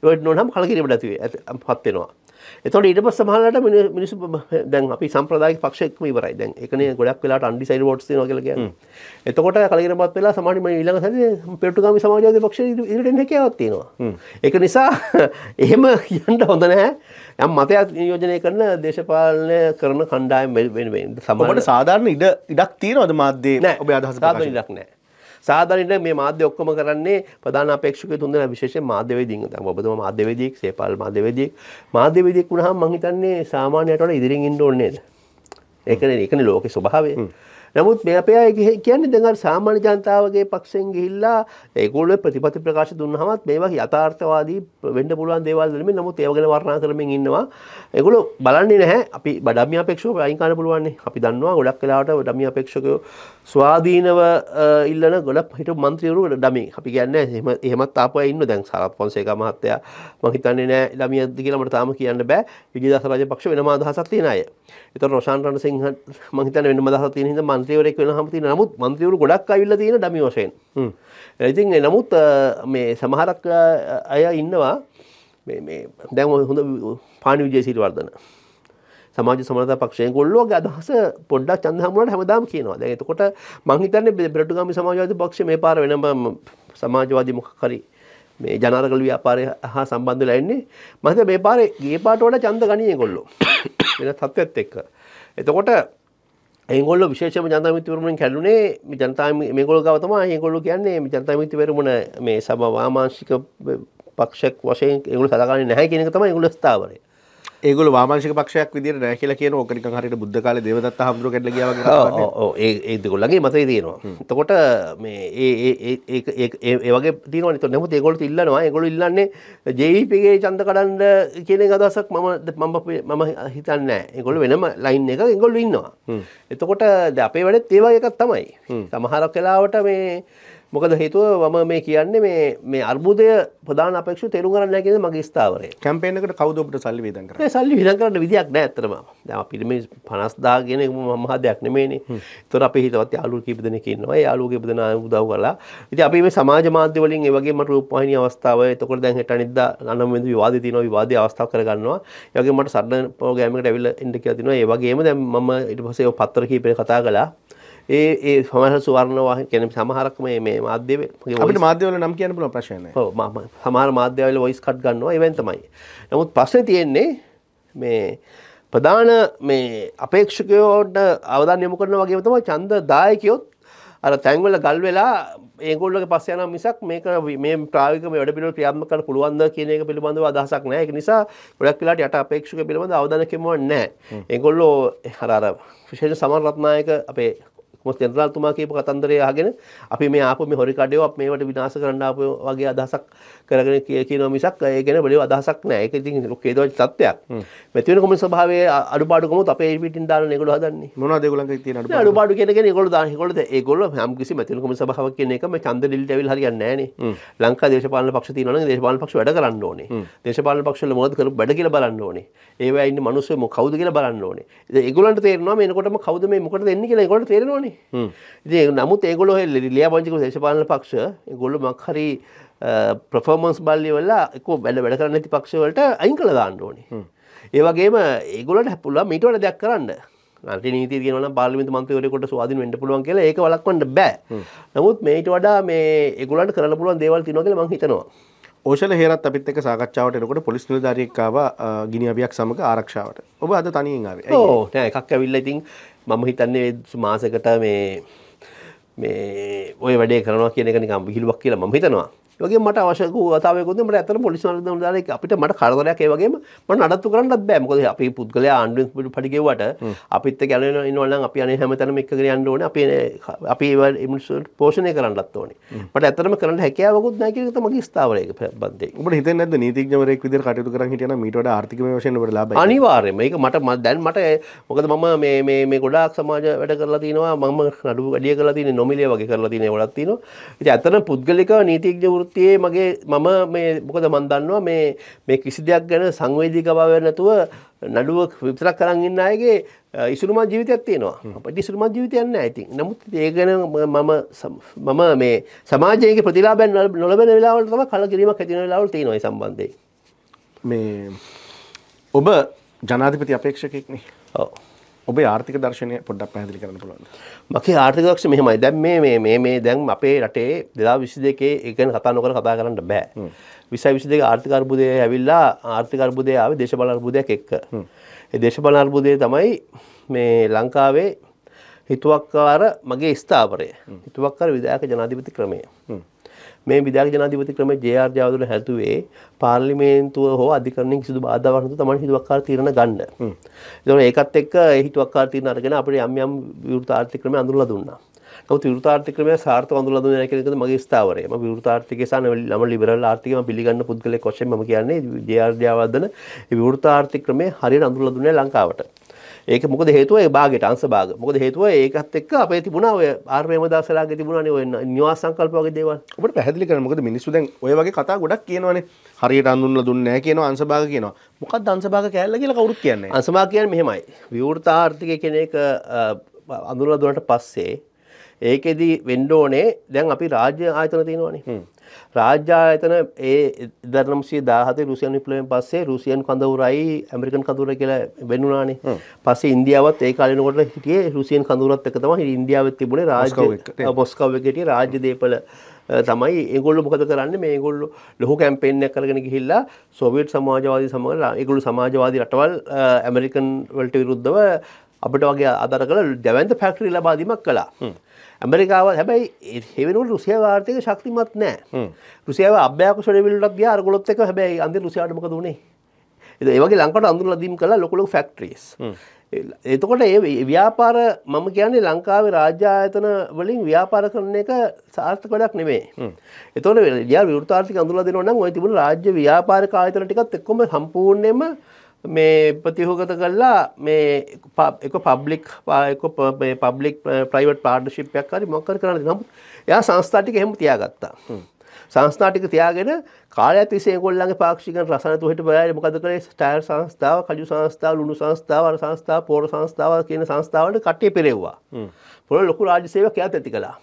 ඒවට නොනම් කලකිරීමට ඇති- පත් වෙනවා. එතොට ඊට පස් සමහලට මිනිසු දැන් අපි සම්ප්‍රදාය පක්ෂක්ම ඉවරයි. දැන් එකන ගොඩක් වෙලාට අන්ඩිසයිඩ ෝට්ස් නොකල කිය එතකොට කලගරපත් වෙලා සමානම ඉල්ලඟ ස පෙට්ටුගම සමාජය පක්ෂ ඉට හැකවත්තිනවා එක නිසා එහෙම කියන්ට හොඳ නැහැ. යම් මතයක් නියෝජනය කරන දේශපාලනය කරන කණ්ඩායම් වෙනුවෙන් සමට සාධාරණ ඉඩ ඉඩක් තියෙනවද මාධ්‍යය? ඔබ අදහස සාධන ඉඩක් නෑ සාධනට මේ මාධ්‍ය ඔක්කොම කරන්නේ ප්‍රධාන අපේක්ෂක තුන්දෙන විශේෂ මාධ්‍යවේදීන් දැන් ඔබතුම මාධ්‍යවේදියෙක් සේපාල් මාධ්‍යවේදියෙක්. මාධ්‍යවේදියෙක් වුණාම මං හිතන්නේ සාමාන්‍යයට වඩා ඉදිරියෙන් ඉන්න ඕනේ නේද? ඒකනේ ඒකනේ ලෝකේ ස්වභාවය. නමුත් මේ අපේ අය කියන්නේ දැන් අර සාමාන්‍ය ජනතාවගේ පක්ෂෙන් ගිහිල්ලා ඒගොල්ලෝ ප්‍රතිපත්ති ප්‍රකාශ දුන්නාමත් මේ වගේ යථාර්ථවාදී වෙන්න පුළුවන් දේවල් නෙමෙයි. නමුත් ඒව ගැන වර්ණනා කරමින් ඉන්නවා. ඒගොල්ලෝ බලන්නේ නැහැ. අපි ඩම්මි අපේක්ෂකව අයින් කරන්න පුළුවන් නේ අපි දන්නවා ගොඩක් වෙලාවට ඩම්මි අපේක්ෂකයෝ ස්වාධීනව ඉල්ලන ගොඩක් හිටපු මන්ත්‍රීවරු ඩමි අපි කියන්නේ එහෙම එහෙමත් ආපු අය ඉන්න දැන් සරත් ෆොන්සේකා මහත්තයා මම හිතන්නේ නෑ ඩමියක්ද කියලා මට තාම කියන්න බෑ. විජේදාස රාජපක්ෂ වෙනම අදහසක් තියෙන අය. ඒතර රොෂාන් රණසිංහ මම හිතන්නේ වෙනම අදහසක් තියෙන හින්දා මන්ත්‍රීවරයෙක් වෙනවම තියෙන නමුත් මන්ත්‍රීවරු ගොඩක් ඇවිල්ලා තියෙන ඩමි වශයෙන්. ඉතින් නමුත් මේ සමහරක් අය ඉන්නවා දැන් හොඳ පානි විජේසිරිවර්ධන සමාජ සමනතා පක්ෂයෙන් ගොල්ලෝගේ අදහස පොඩ්ඩක් චන්ද හමුවට හැමදාම කියනවා. දැන් එතකොට මං හිතන්නේ බ්‍රටුගාමි සමාජවාදී පක්ෂ මේ පාර වෙනම සමාජවාදී මොකක් හරි මේ ජනාරගල ව්‍යාපාරය හා සම්බන්ධ මම හිතුවා මේ පාරේ ගිය පාට වඩා ඡන්ද ගණී ඒගොල්ලෝ වෙන තත්ත්වෙත් එක්ක. එතකොට ඒගොල්ලෝ විශේෂම ජනතා මිත්‍ර පෙරමුණෙන් කැඩුනේ මේ ජනතා මේගොල්ලෝ ගාව තමයි ඒගොල්ලෝ කියන්නේ මේ ජනතා මිත්‍ර පෙරමුණ මේ සම වාමාංශික පක්ෂයක් වශයෙන් ඒගොල්ලෝ සලකන්නේ නැහැ කියන එක තමයි ඒගොල්ලෝ ස්ථාවරය. ඒගොල වාමාංශික පක්ෂයක් විදිර නෑ කියලා කියන ඕකනික හරිට බුද්ධ කාල දෙවදත් හමුරු කැටල ගියාව ඒදකොල්ලගේ මතයි තියෙනවා. තකොට මේ ඒ වගේ තින ත නමුත් ඒගොල ඉල්ලනවා. ඒගොල ඉල්ලන්නේ ජේපගේ චන්ද කඩන්ඩ කියන අදසක් මම මම මම හිතන්න ඒගොල වෙනම ලයින් එක එගොල්ල ඉන්නවා. එතකොට අපේ වැඩ ඒවා එකත් තමයි. සමහරක් කලාවට මේ මොකද හේතුව මම මේ කියන්නේ මේ මේ අර්බුදය ප්‍රධාන අපේක්ෂ තේරුම් ගන්න නැහැ කියන මගේ ස්ථාවරය. කැම්පේන් එකට කවුද ඔබට සල්ලි වියදම් කරන්නේ? සල්ලි වියදම් කරන්න විදියක් නැහැ අත්‍තරම. දැන් අපි මේ 50000 කියන එක මහා දෙයක් නෙමෙයිනේ. ඒතර අපි හිතවත් යාළුවෝ කීප දෙනෙක් ඉන්නවා. ඒ යාළුවෝ කීප දෙනා උදව් කරලා. ඉතින් අපි මේ සමාජ මාධ්‍ය වලින් ඒ වගේම රූපවාහිනී අවස්ථාව එතකොට දැන් හෙට අනිද්දා අනම් වෙනද විවාදේ තියෙනවා විවාදයේ අවස්ථාව කරගන්නවා. ඒ වගේම මට සඩන ප්‍රෝග්‍රෑම් එකට ඇවිල්ලා ඉන්න කියලා තියෙනවා. ඒ වගේම දැන් මම ඊට පස්සේ පත්‍ර කීපයක් කතා කළා. ඒ ඒ සමහර සුවර්ණවාහ කියන සමහරක් මේ මේ මාධ්‍ය අපිට මාධ්‍යවල නම් කියන්න පුළුවන් ප්‍රශ්න නැහැ. ඔව් සමහර මාධ්‍යවල වොයිස් කට් ගන්නවා ඒවෙන් තමයි. නමුත් ප්‍රශ්නේ තියෙන්නේ මේ ප්‍රධාන මේ අපේක්ෂකයෝට අවධානය යොමු කරන වගේම තමයි ඡන්ද දායකයොත් අර තැන්වල ගල් වෙලා ඒගොල්ලෝගේ පස්සේ යනවා මිසක් මේක මේ ප්‍රායෝගික මේ වැඩ පිළිවෙල ක්‍රියාත්මක කරන්න පුළුවන්ද කියන එක පිළිබඳව අදහසක් නැහැ. ඒක නිසා ගොඩක් වෙලාට යට අපේක්ෂක පිළිබඳව අවධානය යොමුවන්නේ නැහැ. ඒගොල්ලෝ අර අර විශේෂ සමන් රත්නායක අපේ මොකද ජනරාල්තුමා කියපු කතන්දරය අහගෙන අපි මේ ආපු මේ හොරි කඩේව අපි මේවට විනාශ කරන්න ආපු වගේ අදහසක් කරගෙන කියනවා මිසක් ඒ ගැන බලිව අදහසක් නැහැ. ඒක ඉතින් ලෝකේදවල තත්ත්වයක්. මෙති වෙන කොමිස් ස්වභාවයේ අඩුපාඩුකමත් අපේ පිටින් දාන ඒගොල්ලෝ හදන්නේ. මොනවද ඒගොල්ලන්ගේ තියෙන අඩුපාඩු? අඩුපාඩු කියන කෙනේ ඒගොල්ලෝ දාන ඒගොල්ලෝ ඒගොල්ලෝ හැම කිසි මෙති වෙන කොමිස් ස්වභාවයක් කියන එක මේ ඡන්ද ඩිලිට ඇවිල්ලා හරියන්නේ නැහනේ. ලංකා දේශපාලන පක්ෂ තියෙනවා නම් දේශපාලන පක්ෂ වැඩ කරන්න ඕනේ. දේශපාලන පක්ෂ වල මොනවද කරපු වැඩ කියලා බලන්න ඕනේ. ඒවා ඉන්න මිනිස්සු මො කවුද කියලා බලන්න ඕනේ. ඒගොල්ලන්ට තේරෙනවා මේ එනකොටම කවුද මේ මොකටද එන්නේ කියලා ඒගොල්ලන්ට තේරෙනවනේ. ඉතින් නමුත් ඒගොල්ලෝ ලියාපදිංචි දේශපාලන පක්ෂ ඒගොල්ලෝ මොකක් හරි ප්‍රෆෝමන්ස් බල්ලි වෙලා එක්ක වැඩ වැඩ කරන්න නැති පක්ෂ වලට අයින් කළා දාන්න ඕනේ. ඒ වගේම ඒගොල්ලන්ට පුළුවන් මීට වඩා දෙයක් කරන්න. රට නීතිය තියෙනවා නම් පාර්ලිමේන්තු මන්ත්‍රීවරයෙකුට ස්වාධීන වෙන්න පුළුවන් කියලා ඒක වළක්වන්න බෑ. නමුත් මේට වඩා මේ ඒගොල්ලන්ට කරන්න පුළුවන් දේවල් තියෙනවා කියලා මම හිතනවා. ඕෂල හේරත් අපිත් එක්ක සාකච්ඡාවට එනකොට පොලිස් නිලධාරියෙක් ආවා ගිනි අවියක් සමග ආරක්ෂාවට. ඔබ අද තනියෙන් ආවේ. ඔව් නෑ එකක් ඇවිල්ලා ඉතින් මම හිතන්නේ මාසෙකට මේ මේ ඔය වැඩේ කරනවා කියන එක නිකම් විහිළුවක් කියලා මම හිතනවා. වගේ මට අවශ්‍ය වතාවයකුත් මට ඇත්තට පොලිස් නිලධාරියෙක් අපිට මට කරදරයක් ඒ වගේම මට නඩත්තු කරන්නත් බෑ. මොකද අපි පුද්ගලයා ආණ්ඩුවෙන් පඩි ගෙව්වට අපිත් එක්ක යන ඉන්නවා නම් අපි අනේ හැමතැනම එක්කගෙන යන්න ඕනේ. අපි අපි ඒ මිනිස්සුන්ට පෝෂණය කරන්නත් ඕනේ. මට ඇත්තටම කරන්න එක තමයි මගේ ස්ථාවරයක බන්දේ. ඔබට හිතෙන්නේ නැද්ද නීතිඥවරයෙක් විදිහට කටයුතු කරන් හිටියනම් මීට වඩා ආර්ථිකමය වශයෙන් ඔබට ලාභයි? අනිවාර්යයෙන්ම. ඒක මට දැන් මට මොකද මම මේ ගොඩාක් සමාජ වැඩ කරලා තිනවා. මම නඩු වැඩිය කරලා තියෙන්නේ නොමිලේ වගේ කරලා තියෙනවා. ඉතින් ඇත්තටම පුද්ගලික නීතිඥ වෘත්තියේ මගේ මම මේ මොකද මන් දන්නවා මේ මේ කිසි දෙයක් ගැන සංවේදීක බව නැතුව නඩුව විතරක් කරන් ඉන්න අයගේ ඉසුරුමත් ජීවිතයක් තියෙනවා. අපිට ඉසුරුමත් ජීවිතයක් නැහැ ඉතින්. නමුත් ඒ ගැන මම මම මේ සමාජයේ ප්‍රතිලාභයන් නොලබන වෙලාවල් තමයි කලකිරීමක් ඇති වෙන වෙලාවල් තියෙනවා ඒ සම්බන්ධයෙන්. මේ ඔබ ජනාධිපති අපේක්ෂකෙක්නේ ඔව්. ඔබේ ආර්ථික දර්ශනය පොඩ්ඩක් පැහැදිලි කරන්න පුළුවන් මගේ ආර්ථික දක්ෂ මෙහෙමයි. දැන් මේ මේ මේ මේ දැන් අපේ රටේ දෙදා විසි දෙකේ එකන කතා නොකර කතා කරන්න බෑ. විසයි විසි දෙක ආර්ථික අර්බුදය ඇවිල්ලා ආර්ථික අර්බුදය ආවේ දේශබල අර්බුදයක් එක්ක. ඒ දේශබල අර්බුදය තමයි මේ ලංකාවේ හිතුවක්කාර මගේ ස්ථාපරය හිතුවක්කර විදායක ජනාධිපති ක්‍රමය මේ විදායක ජනාධිපති ක්‍රම ජයාර් ජාවදුර හැතුවේ පාර්ලිමේන්තුව හෝ අධිකරණය කිසිදු බාධාවක් නැතුව තමයි හිතුවක්කාර තීරණ ගන්න. ඒතකොට ඒකත් එක්ක හිතුවක්කාර තීරණ අරගෙන අපිට යම් යම් විවෘත ආර්ථික ක්‍රම අඳුරලා දුන්නා. නමුත් විවෘත ආර්ථික ක්‍රමය සාර්ථකව අඳුරලා දුන්නේ නැහැ කියන එකද මගේ ස්ථාවරය. මම විවෘත ආර්ථිකය සහ නම ලිබරල් ආර්ථිකය මම පිළිගන්න පුද්ගලයෙක් වශයෙන් මම කියන්නේ ජයාර් ජයවර්ධන ආර්ථික ක්‍රමය හරියට අඳුරලා දුන්නේ නැහැ ලංකාවට. ඒක මොකද හේතුව ඒ භාගයට අංශ භාග. මොකද හේතුව ඒකත් එක්ක අපේ තිබුණා ඔය ආර්මේම දාසලාගේ තිබුණානේ ඔය නිවාස සංකල්ප වගේ දේවල්. ඔබට පැහැදිලි කරන්න මොකද මිනිස්සු දැන් ඔය වගේ කතා ගොඩක් කියනවනේ හරියට අඳුන්ලා දුන්නේ නැහැ කියනවා අංශභාග කියනවා මොකක්ද අංශභාග කෑල්ල කියලා කවුරුත් කියන්නේ නැහැ. අංශභාග කියන්නේ මෙහෙමයි. විවෘත ආර්ථිකය කියන එක අඳුරලා දුන්නට පස්සේ ඒකෙදි වෙන්න ඕනේ දැන් අපි රාජ්‍ය ආයතන තියෙනවානේ. රාජ්‍ය ආයතන ඒ 1917 රුසියන් විප්ලවයෙන් පස්සේ රුසියන් කඳවුරයි ඇමරිකන් කඳවුර කියලා වෙන්නුනානේ. පස්සේ ඉන්දියාවත් ඒ කාලෙනකොට හිටියේ රුසියන් කඳවුරත් එක තමයි ඉන්දියාවෙත් තිබුණේ රාජ්‍ය. මොස්කව් එකේ හිටියේ රාජ්‍ය දේපල තමයි ඒගොල්ලෝ මොකද කරන්නේ මේගොල්ලෝ ලොකු කැම්පේන් එකක් කරගෙන ගිහිල්ලා සෝවියට් සමාජවාදී සමග ඒගොල්ලෝ සමාජවාදී රටවල් ඇමරිකන් වලට විරුද්ධව අපිට වගේ අදර කළ දැවන්ත ෆැක්ටරි ලබා දීමක් කළා. ඇමරිකාව හැබැයි හෙවෙනුට රුසියාව ආර්ථික ශක්තිමත් නෑ. රුසියාව අභ්‍යාකුසල විල්ලටත් ගියා අරගොල්ලොත් එක්ක හැබැයි අන්තිම රුසියාවට මොකද උනේ? ඉතින් ඒ වගේ ලංකාවට අඳුරලා දීම් කළා ලොකු ලොකු ෆැක්ටරිස්. එතකොට ඒ ව්‍යාපාර මම කියන්නේ ලංකාවේ රාජ්‍ය ආයතන වලින් ව්‍යාපාර කරන එක සාර්ථක වැඩක් නෙමෙයි. එතකොට යා විවෘත ආර්ථික අඳුරලා දෙනවා නම් ওই තිබුණු රාජ්‍ය ව්‍යාපාරික ආයතන ටිකත් එක්කම සම්පූර්ණයෙන්ම මේ ප්‍රතිහෝගත කල්ලා මේ එක පබ්ලික් එක පබ්ලික් ප්‍රයිවට් පාර්ඩශිප් එකක් හරි මොකක් හරි කරන්න නමුත් එයා සංස්ථා ටික එහෙම තියාගත්තා. සංස්ථා ටික තියාගෙන කාලයක් තිස්සේ ඒගොල්ලන්ගේ පාක්ෂික රසායන තුහෙට බලයි මොකද කරේ ටයර් සංස්ථාව, කජු සංස්ථාව, ලුණු සංස්ථාව, අර සංස්ථාව, පෝර සංස්ථාව කියන සංස්ථාවලට කට්ටිය පෙරෙව්වා. පොළ ලොකු රාජ්‍ය සේවයක් එයාත් ඇති කළා.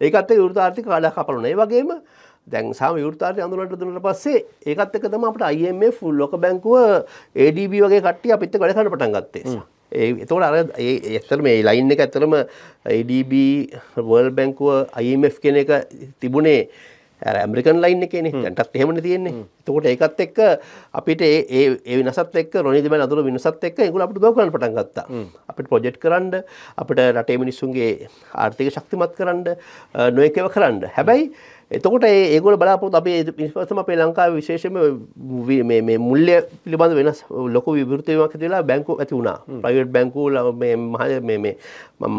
ඒකත් එක්ක විවෘත ආර්ථික කාලයක් කපලුණා. ඒ වගේම දැන් සාම විවෘතාර්ථය අඳුරට දුන්නට පස්සේ ඒකත් එක්ක තමයි අපිට IMF ලෝක බැංකුව ADB වගේ කට්ටිය අපිත් එක්ක වැඩ කරන්න පටන් ගත්තේ. ඒ එතකොට අර ඇත්තට මේ ලයින් එක ඇත්තටම ADB World බැංකුව IMF කියන එක තිබුණේ ඇමරිකන් ලයින් එකේනේ. දැන්ටත් එහෙමනේ තියෙන්නේ. එතකොට ඒකත් එක්ක අපිට ඒ වෙනසත් එක්ක රොනිදි බැල අඳුර වෙනසත් එක්ක ඒගොල්ලෝ අපිට කරන්න පටන් ගත්තා. අපිට ප්‍රොජෙක්ට් කරන්න අපිට රටේ මිනිස්සුන්ගේ ආර්ථික ශක්තිමත් කරන්න නොයෙක් ඒවා කරන්න. හැබැයි එතකොට ඒ ඒගොල්ලෝ බලාපොරොත්තු අපේ ඉස්පස්තම අපේ ලංකාවේ විශේෂයෙන්ම වි- මේ මේ මුල්‍ය පිළිබඳ වෙනස් ලොකු ඇති වෙලා බැංකු ඇති වුණා. ප්‍රයිවට් බැංකු ල- මේ මහ මේ මේ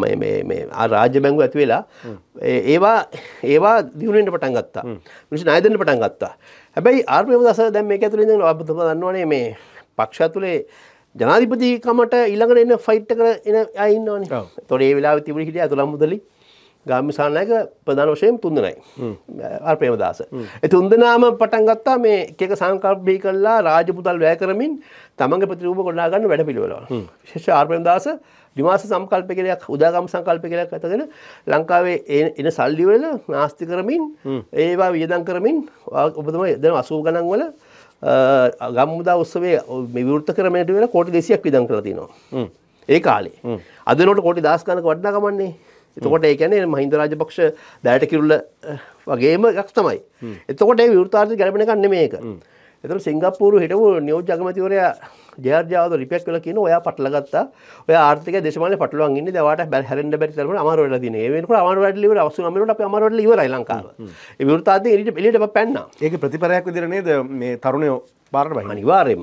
මේ මේ මේ රාජ්‍ය බැංකු ඇති වෙලා ඒවා ඒවා දියුණු වෙන්න පටන් ගත්තා. මිනිස්සු ණය දෙන්න පටන් ගත්තා. හැබැයි ආර්පීඑම දස දැන් මේක ඇතුලේ ඉඳන් අපිට දන්නවනේ මේ පක්ෂ ඇතුලේ ජනාධිපතිකමට ඊළඟට එන ෆයිට් එක එන අය ඉන්නවනේ. ඔව්. ඒතකොට ඒ වෙලාවේ තිබුණේ හිටිය අතුලම් මුදලි ගාමි සානායක ප්‍රධාන වශයෙන් තුන්දෙනයි. ආර් ප්‍රේමදාස. තුන්දෙනාම පටන් ගත්තා මේ එක එක සංකල්ප කළා රාජපුතල් වැය කරමින් තමන්ගේ ප්‍රතිරූප ගොඩනගා ගන්න වැඩ පිළිවෙලවල. විශේෂ ආර් ප්‍රේමදාස විමාස සංකල්ප කියලා එකක් උදාගම් සංකල්ප කියලා එකක් අතගෙන ලංකාවේ එන එන සල්ලි වල නාස්ති කරමින් ඒවා වියදම් කරමින් ඔබතුමා දැන් 80 ගණන් වල ගම්මුදා උත්සවයේ මේ විවෘත කරමට වෙලා කෝටි 200ක් වියදම් කරලා තිනවා. ඒ කාලේ. අද වෙනකොට කෝටි 10 ගණනක වටිනාකමන්නේ. එතකොට ඒ කියන්නේ මහින්ද රාජපක්ෂ දැයට කිරුල්ල වගේම එකක් තමයි. එතකොට ඒ විවෘතාර්ථය ගැලපෙන එකක් නෙමෙයි එතකොට සිංගප්පූරු හිටපු නියෝජ්‍ය අගමැතිවරයා ජයාර්ජාවද රිපෙක් කියලා කියන ඔයා පටලගත්තා. ඔයා ආර්ථික දේශපාලනේ පටලවන් ඉන්නේ. දැන් ඔයාට බැ- හැරෙන්න බැරි තරමට අමාරු වෙලා තියෙනවා. ඒ වෙනකොට අමාරු වෙලා ඉවර 89 වෙනකොට අපි අමාරු වෙලා ඉවරයි ලංකාව. ඒ විවෘතාර්ථය එළියට එළියට පැන්නා. ඒක ප්‍රතිපරයක් විදිහට නේද මේ තරුණයෝ පාරට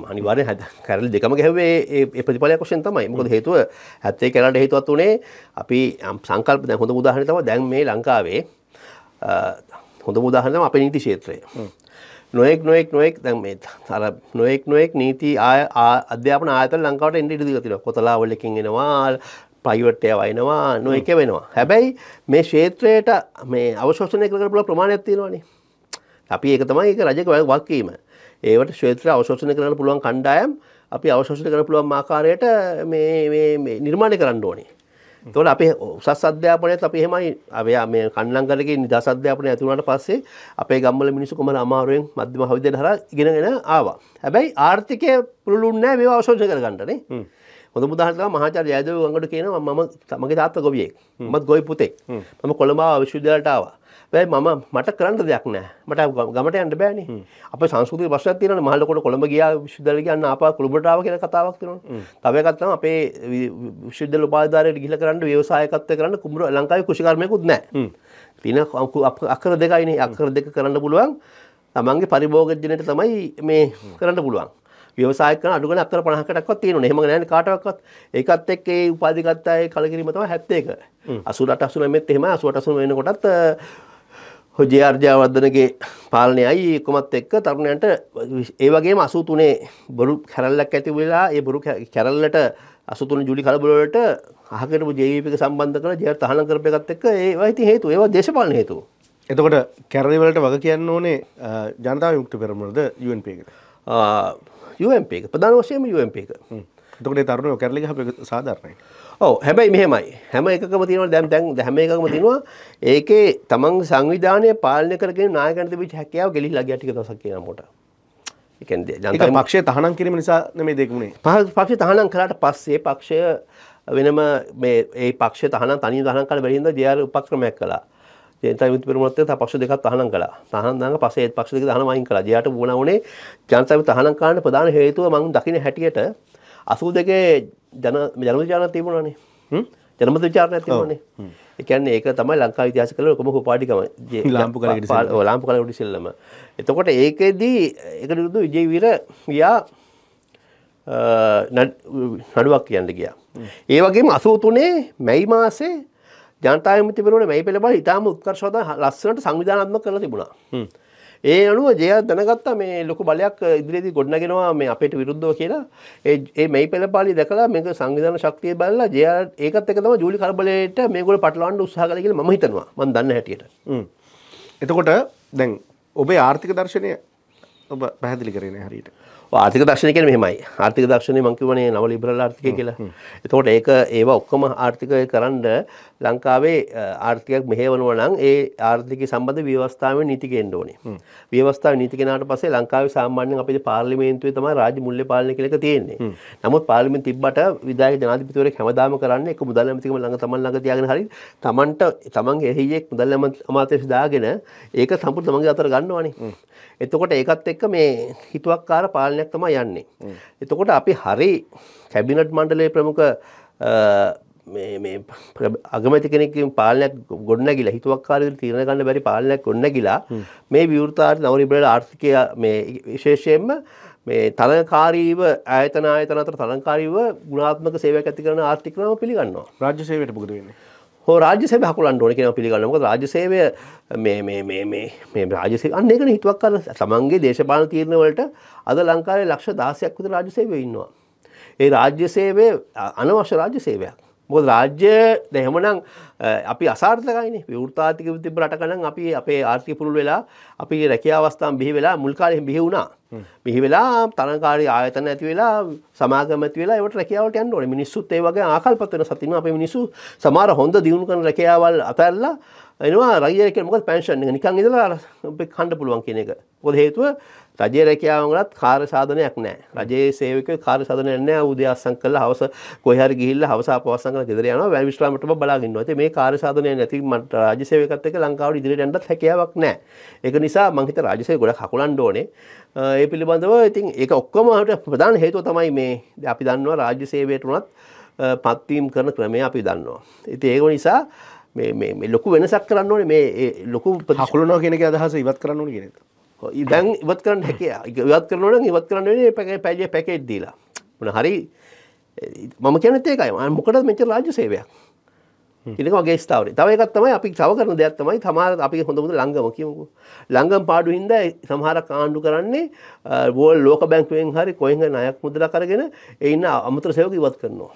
අනිවාර්යෙන් හැද කැරලි දෙකම ගැහුවේ ප්‍රතිඵලයක් වශයෙන් තමයි. මොකද හේතුව හැත්තේ කැරලට හේතුවත් උනේ අපි සංකල්ප දැන් හොඳ තමයි දැන් මේ ලංකාවේ හොඳ තමයි අපේ නීති ක්ෂේත්‍රය. නොයෙක් නොයෙක් නොයෙක් දැන් මේ අර නොයෙක් නොයෙක් නීති ආය ආ- අධ්‍යාපන ආයතන ලංකාවට එන්න ඉඩ දීලා තියෙනවා. කොතලා වලකින් එනවා ප්‍රයිවට් ඒවා එනවා නොයෙක් ඒවා එනවා. හැබැයි මේ ක්ෂේත්‍රයට මේ අවශෝෂණය කරන්න පුළුවන් ප්‍රමාණයක් තියෙනවානේ. අපි ඒක තමයි ඒක රජක වක්කීම. ඒවට ක්ෂේත්‍ර අවශෝෂණය කරන්න පුළුවන් කණ්ඩායම් අපි අවශෝෂණය කරන්න පුළුවන් ආකාරයට මේ මේ මේ නිර්මාණය කරන්න ඕනේ. තොට අපේ උසස් අධ්‍යාපනයත් අපි හෙමයි අපේ මේ කන්නංගලගේ නිදස් අධ්‍යාපනය ඇතිවුණට පස්සේ අපේ ගම්මල මිනිසු කොමර අමාරුවෙන් මධ්‍යම හවිද හර ඉගෙනගෙන ආවා. හැබැයි ආර්ථිකය පුළුන්නෑ මේ අවශෝෂ කරගන්නනේ හොඳ මුදහට මහාචර ජයදව ගඟට කියනවා මම තමගේ තාත්ත ගොවියෙක්. මත් ගොයි පුතෙක් මම කොළඹා විශ්වවිද්‍යාලට ආවා වැයි මම මට කරන්න දෙයක් නෑ. මට ගමට යන්න බෑන. අප සංස්කෘති වශ තියන මහලකොට කොළඹ ගිය විශ්දල ගන්න අප කුළුබටාව කියෙන කතාවක් තින තවකත්ම අපේ විශ්දල පාදාරයට ගිල කරන්න ව්‍යවසායකත්ව කරන්න කුමර ලංකායි කෘෂිකර්මයකුත් නෑ. පින අකර දෙකයින. අකර දෙක කරන්න පුළුවන්. තමන්ගේ පරිභෝගජනයට තමයි මේ කරන්න පුළුවන්. ව්‍යවසායක අඩුගන අක්කර පනහකටක්වත් තියෙන හෙම නෑන කාටක්වත් ඒකත් එක් ඒ උපාධිගත්තය කලකිරීමතම හැත්තේක අසුරට අසුන මෙත් එහෙම අසුවට අසුන වෙන අර්ජාවර්ධනගේ පාලනයයි කොමත් එක්ක තරුණයන්ට ඒ වගේ අසු තුනේ බොරු කැරල්ලක් ඇති වෙලා ඒ බොරු කැරල්ලට අසුතුන ජුලි කලබලට හකට ජීවික සම්බන්ධ කළ ජය තහන කරපයගත් එක්ක ඒ වයිති හේතු ඒවා දේශපාලන හේතු එතකොට කැරලිවලට වග කියන්න ඕනේ ජනතාව යුක්ත පෙරමුණද යුවන්ප එකට? UMP එක. ප්‍රධාන වශයෙන්ම UMP එක. එතකොට තරුණ කැරලි සාධාරණයි ඔව හැබැයි මෙහෙමයි. හැම එකම තිනව දැම් තැන් හැම එකම තිනවා ඒකේ තමන් සංවිධානය පාලනය කරගෙන නායකනත විච හැකියාව ගෙලි ලගටික දසක් කියන මොට ජනත පක්ෂය තහනම් කිරීම නිසා මේ දෙකුණේ පක්ෂ තහනම් කරට පස්සේ පක්ෂය වෙනම මේ ඒ පක්ෂ තහන තනි දහන කල බැරිහිද ජයාල උපක්‍රමයක් කලා ජනත විත පිරමොත් පක්ෂ දෙක තහනම් කලා තහනන්න පසේ පක්ෂ දෙක හන මයින් කලා ජයට වුණ වනේ ජනතව තහනම් කාන්න ප්‍රධාන හේතුව මං දකින හැටියට අසූ දෙකේ ජන ජනම විචාරණ තිබුණනේ. ජනම විචාරණ තිබුණනේ. එකන්නේ ඒක තමයි ලංකා විද්‍යාස කළ කොම පාටිකම ලාම්පු කලකට ලාම්පු කලකට සෙල්ලම එතකොට ඒකෙදී එක නිරුදු විජය වීර ගියා නඩුවක් කියන්න ගියා. ඒ වගේම අසූ තුනේ මැයි මාසේ ජනතායමතිවරුණ මැයි පෙළබල ඉතාම උත්කර්ශෝද ලස්සනට සංවිධානත්ම කරලා තිබුණා ඒ අනුව ජය දැනගත්ත මේ ලොකු බලයක් ඉදිරිදි ගොඩනගෙනවා මේ අපට විරුද්ධව කියලා. ඒ මේ පෙළපාලි දැකලා මේක සංවිධාන ශක්තිය බලලා ජය ඒකත් එක තම ජූලි කරබලයට මේගොල පටලවන්ඩ උත්සාහ කල කියලා ම හිතනවා. මන් දන්න හැටියට. එතකොට දැන් ඔබේ ආර්ථික දර්ශනය ඔබ පැහැදිලි කරන හරිට ආර්ථික දර්ශනය කියන මෙහෙමයි. ආර්ථික දර්ශනය මංකිවනේ නව ලිබරල් ආර්ථිකය කියලා. එතකොට ඒක ඒවා ඔක්කොම ආර්ථිකය කරන්න ලංකාවේ ආර්ථිකයක් මෙහෙවනුව නම් ඒ ආර්ථික සම්බඳ ව්‍යවස්ථාවෙන් නීතිකෙන්න්න ඕනේ. ව්‍යවස්ථාව නීතිකෙනට පස්සේ ලංකාව සාමාන්‍යෙන් අපේ පාර්ලිමේන්තුවේ තමයි රාජ්‍ය මුල්‍ය පාලනය කියලා තියෙන්නේ. නමුත් පාර්ලිමෙන් තිබ්බට විදායක ජනාධිපතිවරයෙක් හැමදාම කරන්නේ ඒක මුදල් ඇමතිකම ළඟ තමන් ළඟ තියාගෙන හරි තමන්ට තමන්ගේ එහියෙක් මුදල් අමාත්‍යංශ දාගෙන ඒක සම්පූර්ණ තමන්ගේ අතර ගන්නවානේ. එතකොට ඒකත් එක්ක මේ හිතුවක්කාර පාලනයක් තම යන්නේ. එතකොට අපි හරි කැබිනට් මණ්ඩලේ ප්‍රමුඛ අගමති කෙනෙකින් පාලනයක් ගොඩනැගිල හිතුවක්කාර තීරණ ගන්න බැරි පාලනයක් ගොඩනැගිලා මේ විවෘතාර නවරිබල ආර්ථිකය මේ විශේෂයෙන්ම මේ තලකාරීව ඇතන අතන අතර තලංකාරීව ගුණාත්මක සේවයක් ඇති කරන ආර්ථිකනම පිළිගන්නවා. රාජ්‍ය සේවයට පුද වෙන්නේ? හෝ රාජ්‍ය සේව හකුලන්ට ඕන කෙන පිළිගන්නක රාජ්‍ය සේවය මේ රාජසේ අන්න එකන හිතුවක් කර සමන්ගේ දේශපාන තීරණවලට අද ලංකාවේ ලක්ෂ දාසයක් විතර රාජ්‍ය සේවය ඉන්නවා. ඒ රාජ්‍ය සේවය අනවශ්‍ය රාජ්‍ය සේවයක්. මොකද රාජ්‍ය දැහෙමනම් අපි අසාර්ථකයින. විවෘතාතික තිබ රටකනම් අපි අපේ ආර්ථික පුරුල් වෙලා අපි රැකිය අවස්ථාන් බිහි වෙලා මුල්කාලය බිහි වුණා. බිහි වෙලා තනකාරී ආයතන ඇති වෙලා සමාගමති වෙලා ඒවට රැකියාවට යන්න ඕනේ. මිනිස්සුත් ඒ වගේ ආකල්පතන සතින අපේ මිනිස්සු සමහර හොඳ දියුණු කරන රැකියාවල් අතහැරලා එනවා. රජය කියන මොකද? පෙන්ෂන් එක. නිකන් ඉඳලා කන්න පුළුවන් කියන එක. මොකද හේතුව රජයේ රැකියාවලත් කාර්ය සාධනයක් නැහැ. රජයේ සේවක කාර්ය සාධනයක් නැහැ. උදේ අස්සම් කරලා හවස කොහේ හරි ගිහිල්ලා හවස අපවස්සම් කරලා ගෙදර යනවා. වැල් විශ්‍රාමයටම බලාගෙන ඉන්නවා. ඉතින් මේ කාර්ය සාධනය නැති රාජ්‍ය සේවකත් එක්ක ලංකාවට ඉදිරියට යන්නත් හැකියාවක් නැහැ. ඒක නිසා මං හිත රාජ්‍ය සේවක ගොඩක් හකුලන්න ඕනේ. ඒ පිළිබඳව ඉතින් ඒක ඔක්කොම ප්‍රධාන හේතුව තමයි මේ අපි දන්නවා රාජ්‍ය සේවයට උනත් පත්වීම් කරන ක්‍රමය අපි දන්නවා. ඉතින් ඒක නිසා මේ ලොකු වෙනසක් කරන්න ඕනේ මේ ලොකු හකුලනවා කියන එක අදහස ඉවත් කරන්න ඕනේ කියන එක. දැන් ඉවත් කරන්න හැකිය. ඉවත් කරනවා නම් ඉවත් කරන්න පැකේ පැජේ පැකේජ් දීලා. මොන හරි මම කියන්නේ ඒකයි. මොකටද මෙච්චර රාජ්‍ය සේවයක්? ඉනක මගේ ස්ථාවරය. තව එකත් තමයි අපි සව කරන දෙයක් තමයි තමාර අපි හොඳමුද ළංගම කියමුකු. ළංගම් පාඩු හින්ද සමහර කාණ්ඩු කරන්නේ බෝල් ලෝක බැංකුවෙන් හරි කොයිහ නයක් මුදල කරගෙන එන්න අමතර සයෝක ඉවත් කරනවා.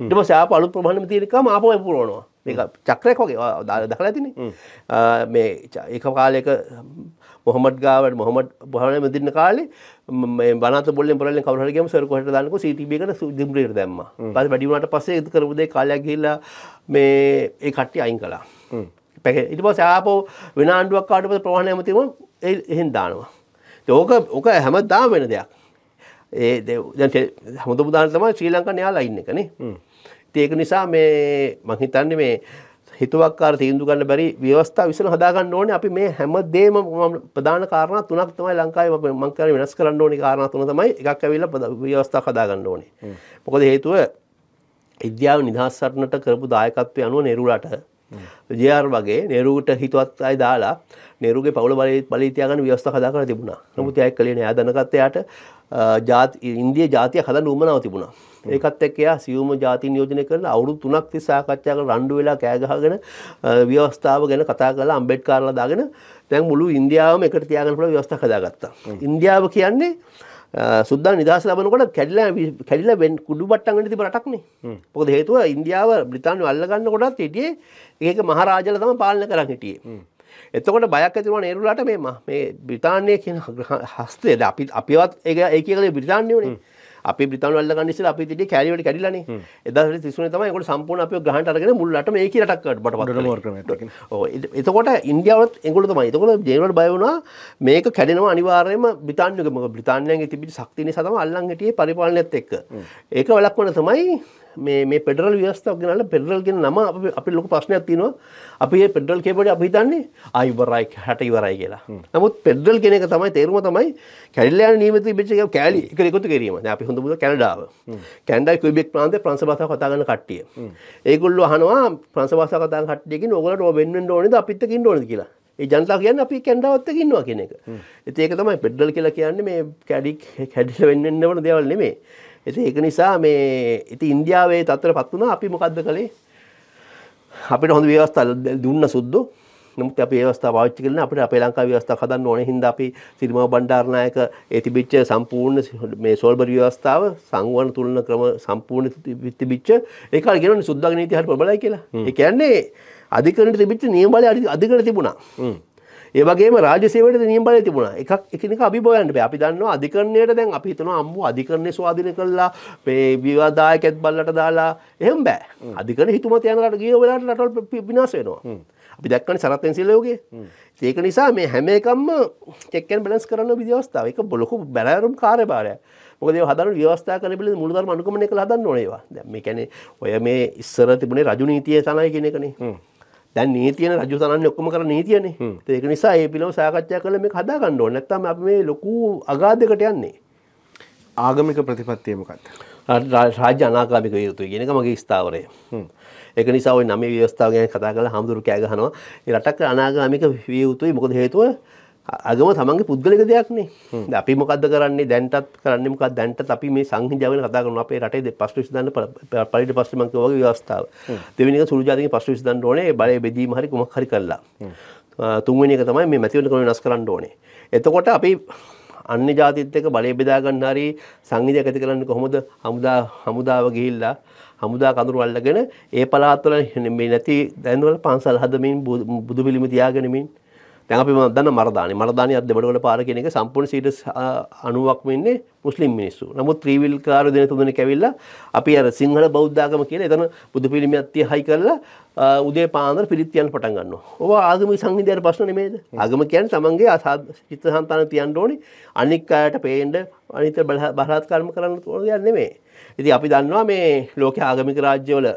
පස්සේ ආපහු අලුත් ප්‍රමාණෙම තියෙනකම ආපහු පුරවනවා මේක චක්‍රයක් වගේ. ඔයා දා- දැකලා ඇතිනේ ආ, මේ එක කාලයක මොහමඩ් ගාවට මොහමඩ් බහන මෙදින්න කාලේ බනාත බොල්ලෙන් පොරල්ලෙන් කවුරු හරි ගියම සර් කොහෙට දාන්නකෝ CTB එකට සු- දිම්බ්‍රියට දැම්මා. ඊපස්සේ වැඩි වුණාට පස්සේ ඒක කරපු දේ කාලයක් ගිහිල්ලා මේ ඒ කට්ටිය අයින් කළා. පැකේ ඊට පස්සේ ආපහු වෙන ආණ්ඩුවක් පස්සේ ප්‍රවාහන ඇමතිම එහෙන් දානවා. ඕක ඕක හැමදාම වෙන දෙයක්. ඒ දේ- දැන් ටෙ- හොඳ උදාහරණ තමයි ශ්‍රී ලංකා න්‍යාය ලයින් එකනේ. ඒක නිසා මේ මම හිතන්නේ මේ හිතුවක්කාර තීන්දුව ගන්න බැරි ව්‍යවස්ථා විසන හදාගන්න ඕනේ. අපි මේ හැම දෙම ප්‍රධාන කාරණා තුනක් තමයි ලංකාවේ මම කියන්නේ වෙනස් කරන්න ඕනේ කාරණා තුන තමයි. එකක් ඇවිල්ලා ව්‍යවස්ථා හදාගන්න ඕනේ. මොකද හේතුව ඉන්දියාව නිදහස් සටනට කරපු දායකත්වය අනුව නෙරුලට ජයාර් වගේ නෙරුට හිතුවත් අය දාලා නෙරුගේ පවුල බලය බලය තියාගන්න ව්‍යවස්ථා හදාගන්න තිබුණා. නමුත් එයා ඒක කළේ නෑ. එයා දැනගත්ත එයාට ජාති ඉන්දිය ජාතිය හදන්න උවමනාව තිබුණා. ඒකත් එක්ක එයා සියුම ජාති නියෝජනය කරලා අවුරුදු 3ක් තිස්සේ සාකච්ඡා කරලා රණ්ඩු වෙලා කෑ ගහගෙන අ, ව්‍යවස්ථාව ගැන කතා කරලා අම්බෙඩ්කර්ලා දාගෙන දැන් මුළු ඉන්දියාවම එකට තියාගන්න පුළුවන් ව්‍යවස්ථා හදාගත්තා. ඉන්දියාව කියන්නේ සුද්දා නිදහස ලබනකොට කැඩිලා කැඩිලා වෙන් කුඩු බට්ටම් වෙන්න තිබ රටක්නේ. මොකද හේතුව ඉන්දියාව බ්‍රිතාන්‍ය අල්ල ගන්න කොටත් හිටියේ ඒක මහරජාලා තමයි පාලනය කරන් හිටියේ. එතකොට බයක් ඇති වුණා නේරුලාට මේ ම- බ්‍රිතාන්‍ය කියන හස්තය අපි අපිවත් ඒක ඒක කලේ බ්‍රිතාන්‍යවනේ. අපි බ්‍රිතාන්‍ය අල්ල ගන්න ඉස්සෙල්ලා අපි හිටියේ කැලි වල කැඩිලානේ. 1933 තමයි ඒගොල්ලෝ සම්පූර්ණ අපිව ග්‍රහණයට අරගෙන මුළු රටම ඒකී රටක් බවට පත් කළේ. ඔව් එත- එතකොට ඉන්දියාවත් ඒගොල්ලෝ තමයි. එතකොට ජේනරල් බය වුණා මේක කැඩෙනවා අනිවාර්යයෙන්ම බ්‍රිතාන්‍යගේ මොකද බ්‍රිතාන්‍යයන්ගේ තිබිච්ච ශක්තිය නිසා තමයි අල්ලන් හිටියේ පරිපාලනයත් එක්ක. ඒක වළක්වන තමයි මේ ව්‍යවස්ථාව ගෙනල්ලා ෆෙඩරල් කියන නම අපි ලොකු ප්‍රශ්නයක් තියෙනවා. අපි මේ ෆෙඩරල් කියපුවට අපි හිතන්නේ ආ ඉවරයි කියලා. නමුත් ෆෙඩරල් කියන එක තමයි තේරුම තමයි නියමිත තිබිච්ච එක කෑලි එක එකතු කිරීම. අපි හොඳ බුද කැනඩාව. කැනඩාවේ ක්විබෙක් ප්‍රාන්තයේ ප්‍රංශ භාෂාව කතා කරන කට්ටිය. ඒගොල්ලෝ අහනවා ප්‍රංශ භාෂාව කතා කට්ටියකින් ඕගොල්ලන්ට ඔය වෙන් වෙන්න ඕනේද අපිත් එක්ක ඉන්න ඕනේද කියලා. ඒ ජනතාව කියන්නේ අපි කැනඩාවත් එක්ක ඉන්නවා කියන එක. ඉතින් ඒක තමයි ෆෙඩරල් කියලා කියන්නේ මේ කැඩි කැඩිලා වෙන්න වෙන්න ඕන දේවල් නෙමෙයි. ඉතින් ඒක නිසා මේ ඉතින් ඉන්දියාවේ තත්ත්වයටපත් වුණා අපි මොකද්ද කළේ? අපිට හොඳ ව්‍යවස්ථා දුන්න සුද්දු නමුත් අපි ව්‍යවස්ථා පාවිච්චි කරන අපිට අපේ ලංකා ව්‍යවස්ථා හදන්න ඕනේ හින්දා අපි සිරිමාව බණ්ඩාරනායක ඒ තිබිච්ච සම්පූර්ණ මේ සෝල්බර් ව්‍යවස්ථාව සංවර්ණ තුලන ක්‍රම සම්පූර්ණ තිබි- තිබිච්ච ඒක අර කියනවනේ සුද්දාගේ නීතිය හරි ප්‍රබලයි කියලා. ඒ කියන්නේ අධිකරණයට තිබිච්ච නියම බලය අධි- අධිකරණයට තිබුණා. ඒ වගේම රාජ්‍ය සේවයට නියම බලය තිබුණා. එකක් එකිනෙක අභිභවයන්ට බෑ. අපි දන්නවා අධිකරණයට දැන් අපි හිතනවා අම්මෝ අධිකරණේ ස්වාධීන කළා මේ විවාදායකත් බල්ලට දාලා එහෙම බෑ. අධිකරණ හිතුමත යන රට ගිය වෙලාවට රටවල් පි- විනාශ වෙනවා. අපි දැක්කනේ සරත් එන්සිලෝගේ. ඒක නිසා මේ හැම එකක්ම චෙක් ඇන්ඩ් බැලන්ස් කරන විවස්ථාව. ඒක ලොකු බැලෑරුම් කාර්යභාරයක්. මොකද හදන ව්‍යවස්ථා කරන පිළිබඳ මූලධර්ම අනුගමනය කරලා හදන්න ඕනේ ඒවා. දැන් මේ කියන්නේ ඔය මේ ඉස්සර තිබුණේ රජු නීතිය තමයි කියන එකනේ. දැන් නීතියන රජු තනන්නේ ඔක්කොම කරන නීතියනේ. ඒක නිසා ඒ පිළිබඳව සාකච්ඡා කරලා මේක හදා ගන්න ඕනේ. නැත්නම් අපි මේ ලොකු අගාධයකට යන්නේ. ආගමික ප්‍රතිපත්තිය මොකක්ද? රාජ්‍ය අනාගාමික යුතුයි කියන එක මගේ ස්ථාවරය. ඒක නිසා ওই නවී ව්‍යවස්ථාව ගැන කතා කරලා හාමුදුරු කෑ ගහනවා. මේ රටක අනාගාමික විය යුතුයි. මොකද හේතුව අගම තමන්ගේ පුද්ගලික දෙයක්නේ. අපි මොකද්ද කරන්නේ? දැන්ටත් කරන්නේ මොකක්ද? දැන්ටත් අපි මේ සංහිඳියාව ගැන කතා කරනවා. අපේ රටේ දෙ- ප්‍රශ්න විසඳන්න ප- පරිදි ප්‍රශ්න මං කිව්වා වගේ ව්‍යවස්ථාව. දෙවෙනි එක සුළු ජාතික ප්‍රශ්න විසඳන්න ඕනේ. බලය බෙදීම හරි කුමක් හරි කරලා. අ, තුන්වෙනි එක තමයි මේ මැතිවරණ ක්‍රම වෙනස් කරන්න ඕනේ. එතකොට අපි අන්‍ය ජාතිත් එක්ක බලය බෙදා ගන්න හරි සංවිධයක් ඇති කරන්නේ කොහොමද හමුදා හමුදාව ගිහිල්ලා හමුදා කඳුරු අල්ලගෙන ඒ පළාත්වල මේ නැති දැන්වල පන්සල් හදමින් බුදු පිළිම තියාගෙනමින් දැන් අපි මම දන්න මරදානි මරදානි අත් දෙබඩවල පාර කියන එක සම්පූර්ණ සීට 90ක්ම ඉන්නේ මුස්ලිම් මිනිස්සු. නමුත් ත්‍රිවිල් කාර දෙන තුනෙක් ඇවිල්ලා අපි අර සිංහල බෞද්ධ ආගම කියලා එතන බුදු පිළිමයක් තියහයි කරලා අ, උදේ පාන්දර පිරිත් තියන්න පටන් ගන්නවා. ඕවා ආගමික සංහිඳියට ප්‍රශ්න නෙමෙයිද? ආගම කියන්නේ තමන්ගේ අසාධ චිත්ත සංතාන තියන්න ඕනේ. අනික් අයට පේන්න අනිත් බල- බලාත්කාරම කරන්න ඕන දෙයක් නෙමෙයි. ඉතින් අපි දන්නවා මේ ලෝකයේ ආගමික රාජ්‍යවල ම්,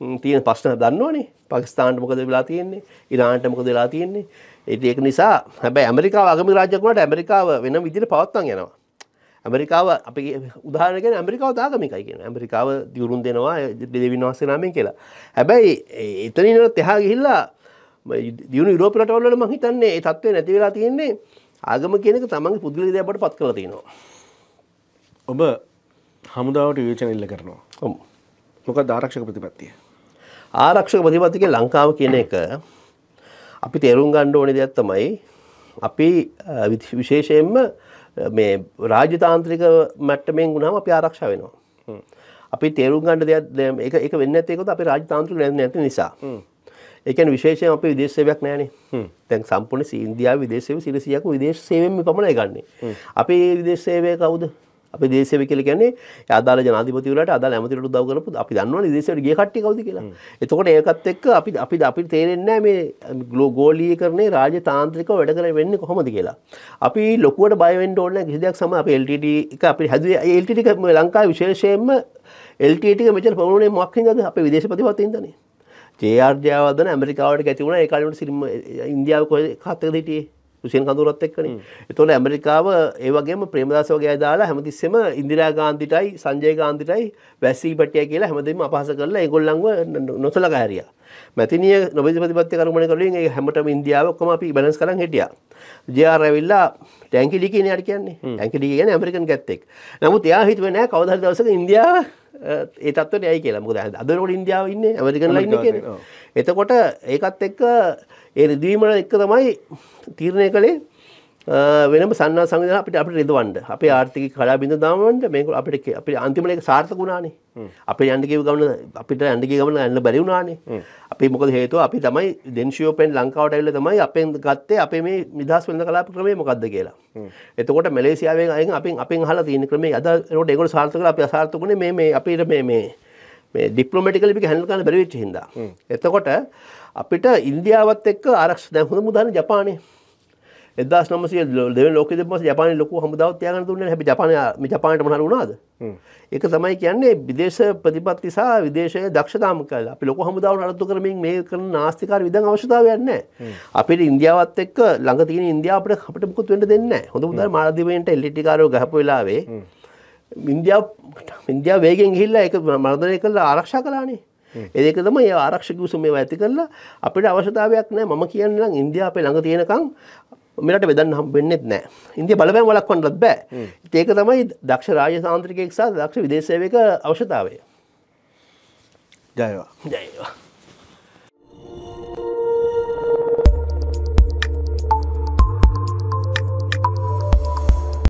තියෙන ප්‍රශ්න දන්නවනේ. පාකිස්තානට මොකද වෙලා තියෙන්නේ? ඉරාන්ට මොකද වෙලා තියෙන්නේ? ඒක නිසා හැබැයි ඇමරිකාව ආගමික රාජ්‍යයක් වුණාට ඇමරිකාව වෙන විදිහට පවත්වන්න යනවා. ඇමරිකාව අපි කියන්නේ ඇමරිකාව ආගමිකයි කියන ඇමරිකාව දියුරුම් දෙනවා දෙවියන් වහන්සේ නාමයෙන් කියලා. හැබැයි එතනින් එහා ගිහිල්ලා දියුණු යුරෝප රටවල් වල මම හිතන්නේ ඒ තත්ත්වය නැති වෙලා තියෙන්නේ ආගම කියන එක තමන්ගේ පුද්ගලික දෙයක් බවට පත් කරලා තියෙනවා. ඔබ හමුදාවට විවේචන ඉල්ල කරනවා. ඔව්. මොකක්ද ආරක්ෂක ප්‍රතිපත්තිය? ආරක්ෂක ප්‍රතිපත්තික ලංකාව කියන එක අපි තේරුම් ගන්න ඕනේ දෙයක් තමයි අපි විශේෂයෙන්ම මේ රාජ්‍යතාන්ත්‍රික මට්ටමින් වුණාම අපි ආරක්ෂා වෙනවා. අපි තේරුම් ගන්න දෙයක් එක එක වෙන්න ඇතේකොත් අපි රාජතාන්ත්‍රික නැති නැති නිසා. ඒකන විශේෂයෙන් අපේ විදේශ සේවයක් නෑනේ දැන් සම්පූර්ණ ඉන්දියාව විදේශ සේව 100ක් විදේශ සේවයෙන් පමණයි ගන්නෙ. අපේ විදේශ සේවය කවුද අපි දේශය කියලා කියන්නේ අදාළ ජනාධිපතිවරට අදාළ ඇමතිවරට උදව් කරපු අපි දන්නවනේ දේශයට ගිය කට්ටිය කවුද කියලා. එතකොට ඒකත් එක්ක අපි අපි අපිට තේරෙන්නේ මේ ගෝලීකරණේ රාජතාන්ත්‍රිකව වැඩ කරන්නේ වෙන්නේ කොහොමද කියලා. අපි ලොකුවට බය වෙන්න ඕනේ නැහැ කිසි දෙයක් සම අපි LTT එක අපි හැදුවේ එක ලංකාවේ විශේෂයෙන්ම මෙච්චර ප්‍රමුණනේ මොකක් හින්දාද අපේ විදේශ ප්‍රතිපත්තියෙන්දනේ. ජR ජයවර්ධන ඇමරිකාවට කැති වුණා ඒ කාලේ සිරිම ඉන්දියාව කොහෙද කතකද හිටියේ රුසියන් කඳුරත් එක්කනේ. එතකොට ඇමරිකාව ඒ වගේම ප්‍රේමදාස වගේ අය දාලා හැමතිස්සෙම ඉන්දිරා ගාන්ධිටයි සංජය ගාන්ධිටයි වැස්සී පටිය කියලා හැමදේම අපහාස කරලා ඒගොල්ලන්ව නොසලකා හැරියා. මැතිනිය නොබෙද ප්‍රතිපත්ති කර්මණය කරුවෙන් ඒ හැමතෙම ඉන්දියාව ඔක්කොම අපි බැලන්ස් කරන් හිටියා. ජේ.ආර් ඇවිල්ලා ටැංකි ඩී කියන්නේ යාට කියන්නේ. ටැංකි ඩී කියන්නේ ඇමරිකන් කැත්තෙක්. නමුත් එයා හිතුවේ නෑ කවදා හරි දවසක ඉන්දියාව ඒ තත්ත්වයට යයි කියලා. මොකද අදනකොට ඉන්දියාව ඉන්නේ ඇමරිකන්ලා ඉන්නේ කියන්නේ. එතකොට ඒකත් එක්ක ඒ රිදවීමට එක්ක තමයි තීරණය කළේ වෙනම සන්න සංවිධාන අපිට අපිට රිදවන්න. අපේ ආර්ථික කඩා බිඳ දාමන්න මේක අපිට අපිට අන්තිමට ඒක සාර්ථක වුණානේ. අපේ යන්න ගිය ගමන අපිට යන්න ගිය ගමන යන්න බැරි වුණානේ. අපි මොකද හේතුව? අපි තමයි දෙන්ෂියෝපෙන් ලංකාවට ඇවිල්ලා තමයි අපෙන් ගත්තේ අපේ මේ නිදහස් වෙළඳ කලාප ක්‍රමය මොකද්ද කියලා. එතකොට මැලේසියාවෙන් අයගෙන් අපෙන් අපෙන් අහලා තියෙන ක්‍රමය අද ඒකට ඒගොල්ලෝ සාර්ථක කරලා අපි අසාර්ථකුනේ මේ මේ අපිට මේ මේ මේ ඩිප්ලොමැටිකලි මේක හැන්ඩල් කරන්න බැරි වෙච්ච හින්දා. එතකොට අපිට ඉන්දියාවත් එක්ක ආරක්ෂ දැන් හොඳ උදාහරණ ජපානයේ. එදස් නමසය දෙව ලෝක දෙමස ජපාන ලොකු හමුදාව තියගන්න දුන්න හැබි ජපාන ජපානට මහර වුණාද? ඒක තමයි කියන්නේ විදේශ ප්‍රතිපත්ති සහ විදේශය දක්ෂතාම කල අපි ලොක හමුදාව නරත්තු කරමින් මේ කරන නාස්තිකාර විදන් අවශ්‍යතාවයන්න අපිට ඉන්දියාවත් එක්ක ළඟ තියෙන ඉන්දියාවට අපට මුකුත් වෙන්න දෙන්න හොඳ උදා මාධ්‍යවයට එල්ලිටිකාරෝ ගහපු වෙලාවේ ඉන්දියාව ඉන්දියා වේගෙන් ගිහිල්ලා ඒක මර්ධනය කරලා ආරක්ෂා කලානේ ඒක තමයි ඒ ආරක්ෂක විසුම මේවා ඇති කරලා අපිට අවශ්‍යතාවයක් නැහැ මම කියන්නේ නම් ඉන්දියාව අපේ ළඟ තියෙනකන් මෙරට බෙදන්න හම් වෙන්නෙත් නෑ. ඉන්දිය බලපෑම් වලක්වන්නත් බෑ. ඒක තමයි දක්ෂ රාජ සාන්ත්‍රිකයෙක් සහ දක්ෂ විදේශසේවක අවශ්‍යතාවය. ජයවා. ජයවා